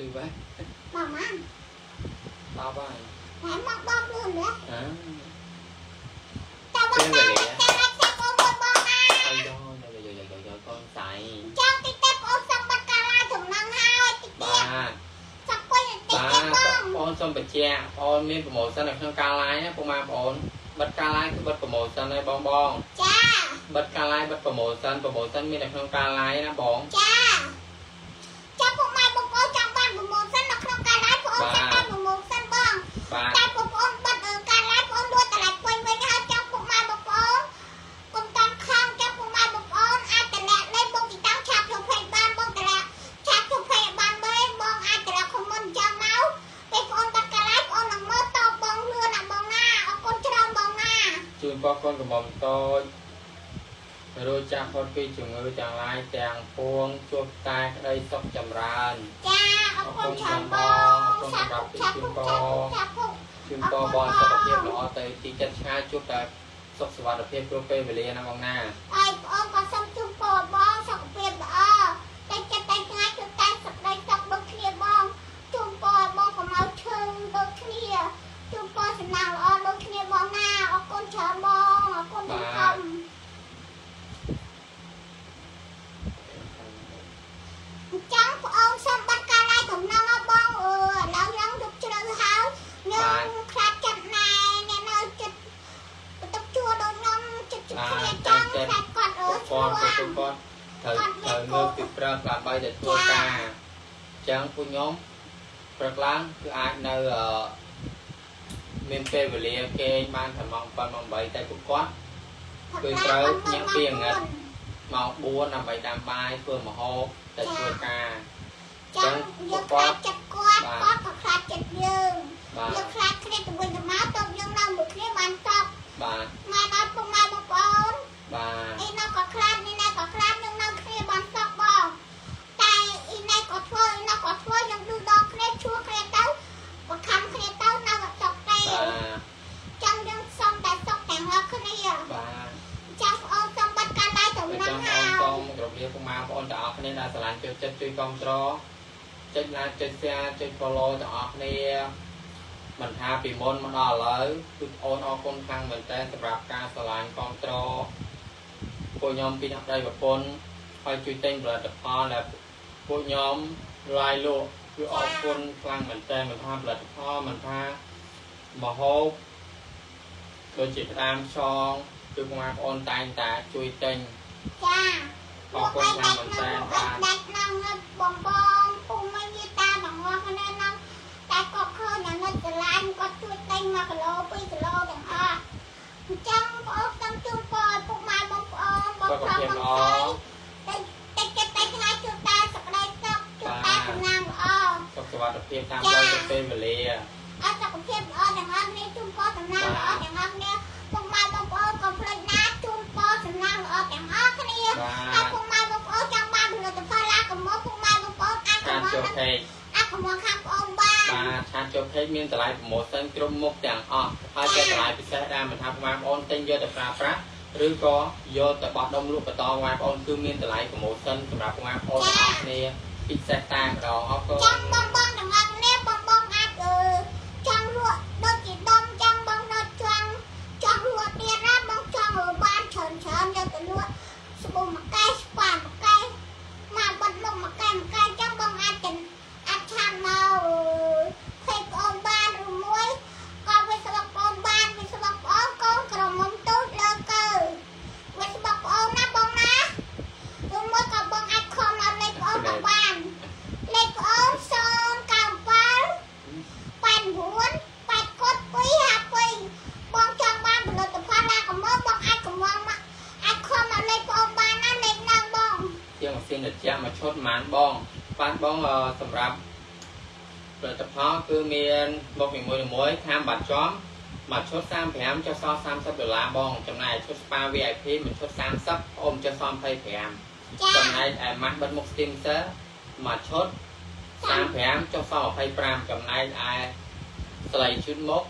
Speaker 2: លឺវ៉េបងម៉ាត
Speaker 1: ប
Speaker 2: ហើយតែមកបងលឿនណាអើតើបង
Speaker 1: តាចាំឲ្យតែបង
Speaker 2: បងបងណាអីដល់យកយកយកយក
Speaker 1: កូនស្រី
Speaker 2: ចាំតិចតិច
Speaker 1: បងសុំបាត់កាឡា
Speaker 2: ចំណងហើយតិចតិចបាទសុំពុញតិច
Speaker 1: តិ
Speaker 2: ចបងបង
Speaker 1: សុំ
Speaker 2: បញ្ជាក់
Speaker 1: បងមានប្រម៉ូសិននៅក្នុងកាឡាណាពុកម៉ែបងបិទកាឡាគឺបិទប្រម៉ូសិនហើយបងបង
Speaker 2: ចា
Speaker 1: បិទកាឡាបិទប្រម៉ូសិនប្រម៉ូសិនមាននៅក្នុងកា
Speaker 2: ឡាណាបងចា
Speaker 1: កំមុំតូចរួចចាស់ផុតពីជំងឺទាំងឡាយទាំងពួងជួបតែក្តីសុខចម្រើន
Speaker 2: ចាអរគុណច្រើនបងឆាប់ឆាប់ឆាប់ឆាប់
Speaker 1: ជូនបងបងសុខភាពល្អទៅទីចិត្តឆ្ងាយជួបតែសុខសុវត្ថិភាពគ្រប់ពេលវេលាណាបងណា
Speaker 2: ហើយបងក៏សូមជូនពរបងសុខភាពល្អតែចិត្តតែថ្ងៃគឺតែសក្តីសុខដូចគ្នាបងជូនពរបងកុំឲ្យឈឹងដូចគ្នាជូនពរសំណាងល្អដូចគ្នាបងណាអរគុណច្រើនបងអរគុណទាំងខំអញ្ចឹងបងអូនសូមបាត់ការឡាយកំណងឲ្យបងអឺឥឡូវយើងយកជ្រៅហើយខ្ញុំខ្លាចចិត្តណែអ្នកនៅចិត្តបន្ទប់ជួលដូចខ្ញុំចិត្តជិះគ្នាចឹងខ្លាចគាត់អឺ
Speaker 1: បង
Speaker 2: ជួ
Speaker 1: ប្អូ
Speaker 2: ល
Speaker 1: នពួកគាត់ត្រូវត្រូវងើបពីព្រឹកដើម្បីទៅធ្វើការអញ្ចឹងពួកខ្ញុំព្រឹកឡើងគឺអាចនៅអឺមានពេលវេលាគេងបានតែម៉ោង7ម៉ោង8តែពួកគាត់ គឺត្រូវ ញ៉ាំពីងឹតម៉ោង4ដើម្បីដាំបាយធ្វើម្ហូបទៅធ្វើការ
Speaker 2: ចឹងយើងខ្លាចចិត្តគាត់គាត់ក៏ខ្លាចចិត្តយើង
Speaker 1: បាទ
Speaker 2: យើងខ្លាចគ្នាទៅវិញទៅមកទៅយើងនៅមួយគ្នាបានតប
Speaker 1: បាទ
Speaker 2: ម៉ែដល់ពុកម៉ែបងប្អូន
Speaker 1: បាទ
Speaker 2: អីនៅក៏ខ្លាចនេះណែក៏ខ្លាចយើងនៅគ្នាបានតបបងតែអីណែក៏ធ្វើអីណែក៏ធ្វើយើងឌូដងគ្នាជួគ្នាទៅបង្ខំគ្នាទៅនៅក៏តបទេ
Speaker 1: បាទ
Speaker 2: ចឹងយើងសុំតែសុខទាំងអស់គ្នា
Speaker 1: បាទ
Speaker 2: ចឹងបងអូនសុំបាត់ការដៃទៅ
Speaker 1: អញ្ណា ចឹង
Speaker 2: ហើ
Speaker 1: បង
Speaker 2: យ
Speaker 1: សូមគោរពលាពុកម៉ែ បងប្អូនទាំងអស់គ្នាដែលស្រឡាញ់ជួយចិត្តជួយគ្រប់គ្រងចុច like ចុច share ចុច follow ទាំងអស់គ្នាមិនថាពីមុនមកដល់ឥឡូវគឺបងអូនអរគុណខ្លាំងមែនតើសម្រាប់ការស្រឡាញ់គ្រប់គ្រងពួកខ្ញុំពីអ្នកដៃប្រពន្ធហើយជួយទិញផលិតផលដែលពួកខ្ញុំ live លក់គឺអរគុណខ្លាំងមែនតើមិនថាផលិតផលមិនថាម្ហូបដូចជាក្តាមឆងគឺបងប្អូនតែងតែជួយទិញ
Speaker 2: ចា
Speaker 1: អរគុណខ្លាំងមែនតើបាទ
Speaker 2: ដាច់ក្នុងបងបងពុំមិនមានតាបងអស់គ្នាណាតែគាត់ឃើញអានិតស្រឡាញ់គាត់ជួយទិញ1គីឡូ2គីឡូទាំងអស់អញ្ចឹងបងអូនសូមជូនពរឲ្យពុកម៉ែបងប្អូនបងប្រុសបងស្រីតែតែចិត្តតែថ្ងៃជួបតែសក្តីសុខជួបតែសំណាងល្អ
Speaker 1: សុខសុវត្ថិភាពតាមផ្លូវទៅពេលវេលា
Speaker 2: អត់សុខភាពល្អទាំងអស់គ្នាជូនពរសំណាងល្អទាំងអស់គ្នាពុកម៉ែបងប្អូនកុំភ្លេចណាជូនពរ សំណាងល្អទាំងអស់គ្នា
Speaker 1: បា
Speaker 2: ហើយ
Speaker 1: ទ
Speaker 2: ពុកម៉ែបងប្អូនចង់បានផលិតផលឡាកមុំពុកម៉ែបងប្អូនអាច
Speaker 1: ឆា
Speaker 2: កំ
Speaker 1: ត
Speaker 2: ង
Speaker 1: ចូល
Speaker 2: នឹង
Speaker 1: ផេក
Speaker 2: អាចកំងខាងប្អូនបាន
Speaker 1: បាទឆាតចូលផេកមានតម្លៃប្រម៉ូសិនគ្រប់មុខទាំងអស់ហើយក៏តម្លៃពិសេសដែរមិនថាបងប្អូនទិញយកទៅប្រើប្រាស់ឬក៏យកទៅបោះដុំលក់បន្តបងប្អូនគឺមានតម្លៃប្រម៉ូសិនសម្រាប់បងប្អូនទាំងអស់គ្នាពិសេសតែម្ដងអរគុណ
Speaker 2: ចង់បងបងទាំងអស់គ្នាបងបងអាចអឺចង់លក់ដូចជាដុំចង់បងដល់ចង់ចង់លក់ទៀតណាបងចង់ឲ្យបា នច្រើនច្រើនយកទៅលក់ស្បូមួយកែស្ប៉ាមួយកែមកបាត់លក់មួយកែមួយកែចង់បងអាចចិនអាចឆានមកអឺភេកប្អូនបានឬមួយក៏វាស្បប្អូនបានវាស្បប្អូនកូនក្រមុំទូចលើកើវាស្បប្អូនណាបងណាឬមួយក៏បងអាចខំឲ្យលេខប្អូនក៏បានលេខប្អូន097 89 8កត់252បងចង់បានផលិតផលណាក៏មកបងអាចកំងមកអាចខំមកលេខប្អូនបានណាលេខណាបង
Speaker 1: ជាងម៉ាស៊ីនត្រជាក់មួយឈុតប៉ុន្មានបងបានបងអឺសម្រាប់ផលិតផលគឺ មានមុខនីមួយៗខាងបាត់ចំមួយឈុត35ចុះសល់30ដុល្លារបង ចំណែកឈុត Spa VIP មួយឈុត30អូមចុះសល់25
Speaker 2: ចា
Speaker 1: ចំណែកឯម៉ាស់បិទមុខ Steam Sir មួយឈុត35ចុះសល់25ចំណែកឯស្លៃជូតមុខ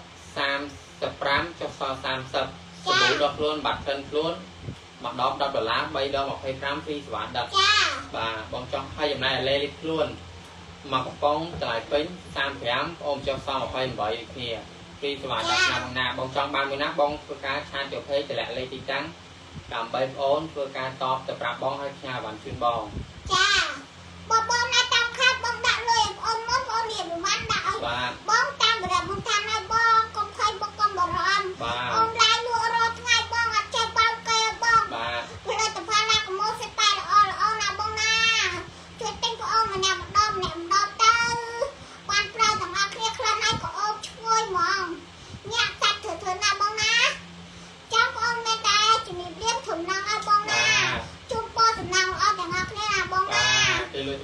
Speaker 1: 35ចុះសល់30សម្បូរដល់ខ្លួនបាត់ក្លិនខ្លួនមកដប10ដុល្លារ3ដង25ហ្វ្រីសេវាដឹក
Speaker 2: ចា
Speaker 1: បាទបងចង់ឲ្យចំណាយលេលីខ្លួន មកកំប៉ុងតម្លៃពេញ35អូមចុះសល់28ដូចគ្នាហ្វ្រីសេវាដឹកណាបងណាបងចង់បានមួយណាបងធ្វើការឆាតចូលពេកតម្លាក់លេខទីតាំងដើម្បីបងអូនធ្វើការតបទៅប្រាប់បងឲ្យផ្ញើបានជូនបង
Speaker 2: ចាបងបងណាតាមខាត់បងដាក់លុយឲ្យប្អូនមកប្អូនរៀបប្រមាណដាក់ឲ្យ
Speaker 1: បាទ
Speaker 2: បងតាមរយៈបងថាណៃបងកុំភ័យបងកុំបារម្ភ
Speaker 1: បាទ
Speaker 2: អូន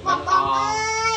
Speaker 1: 棒
Speaker 2: 棒哒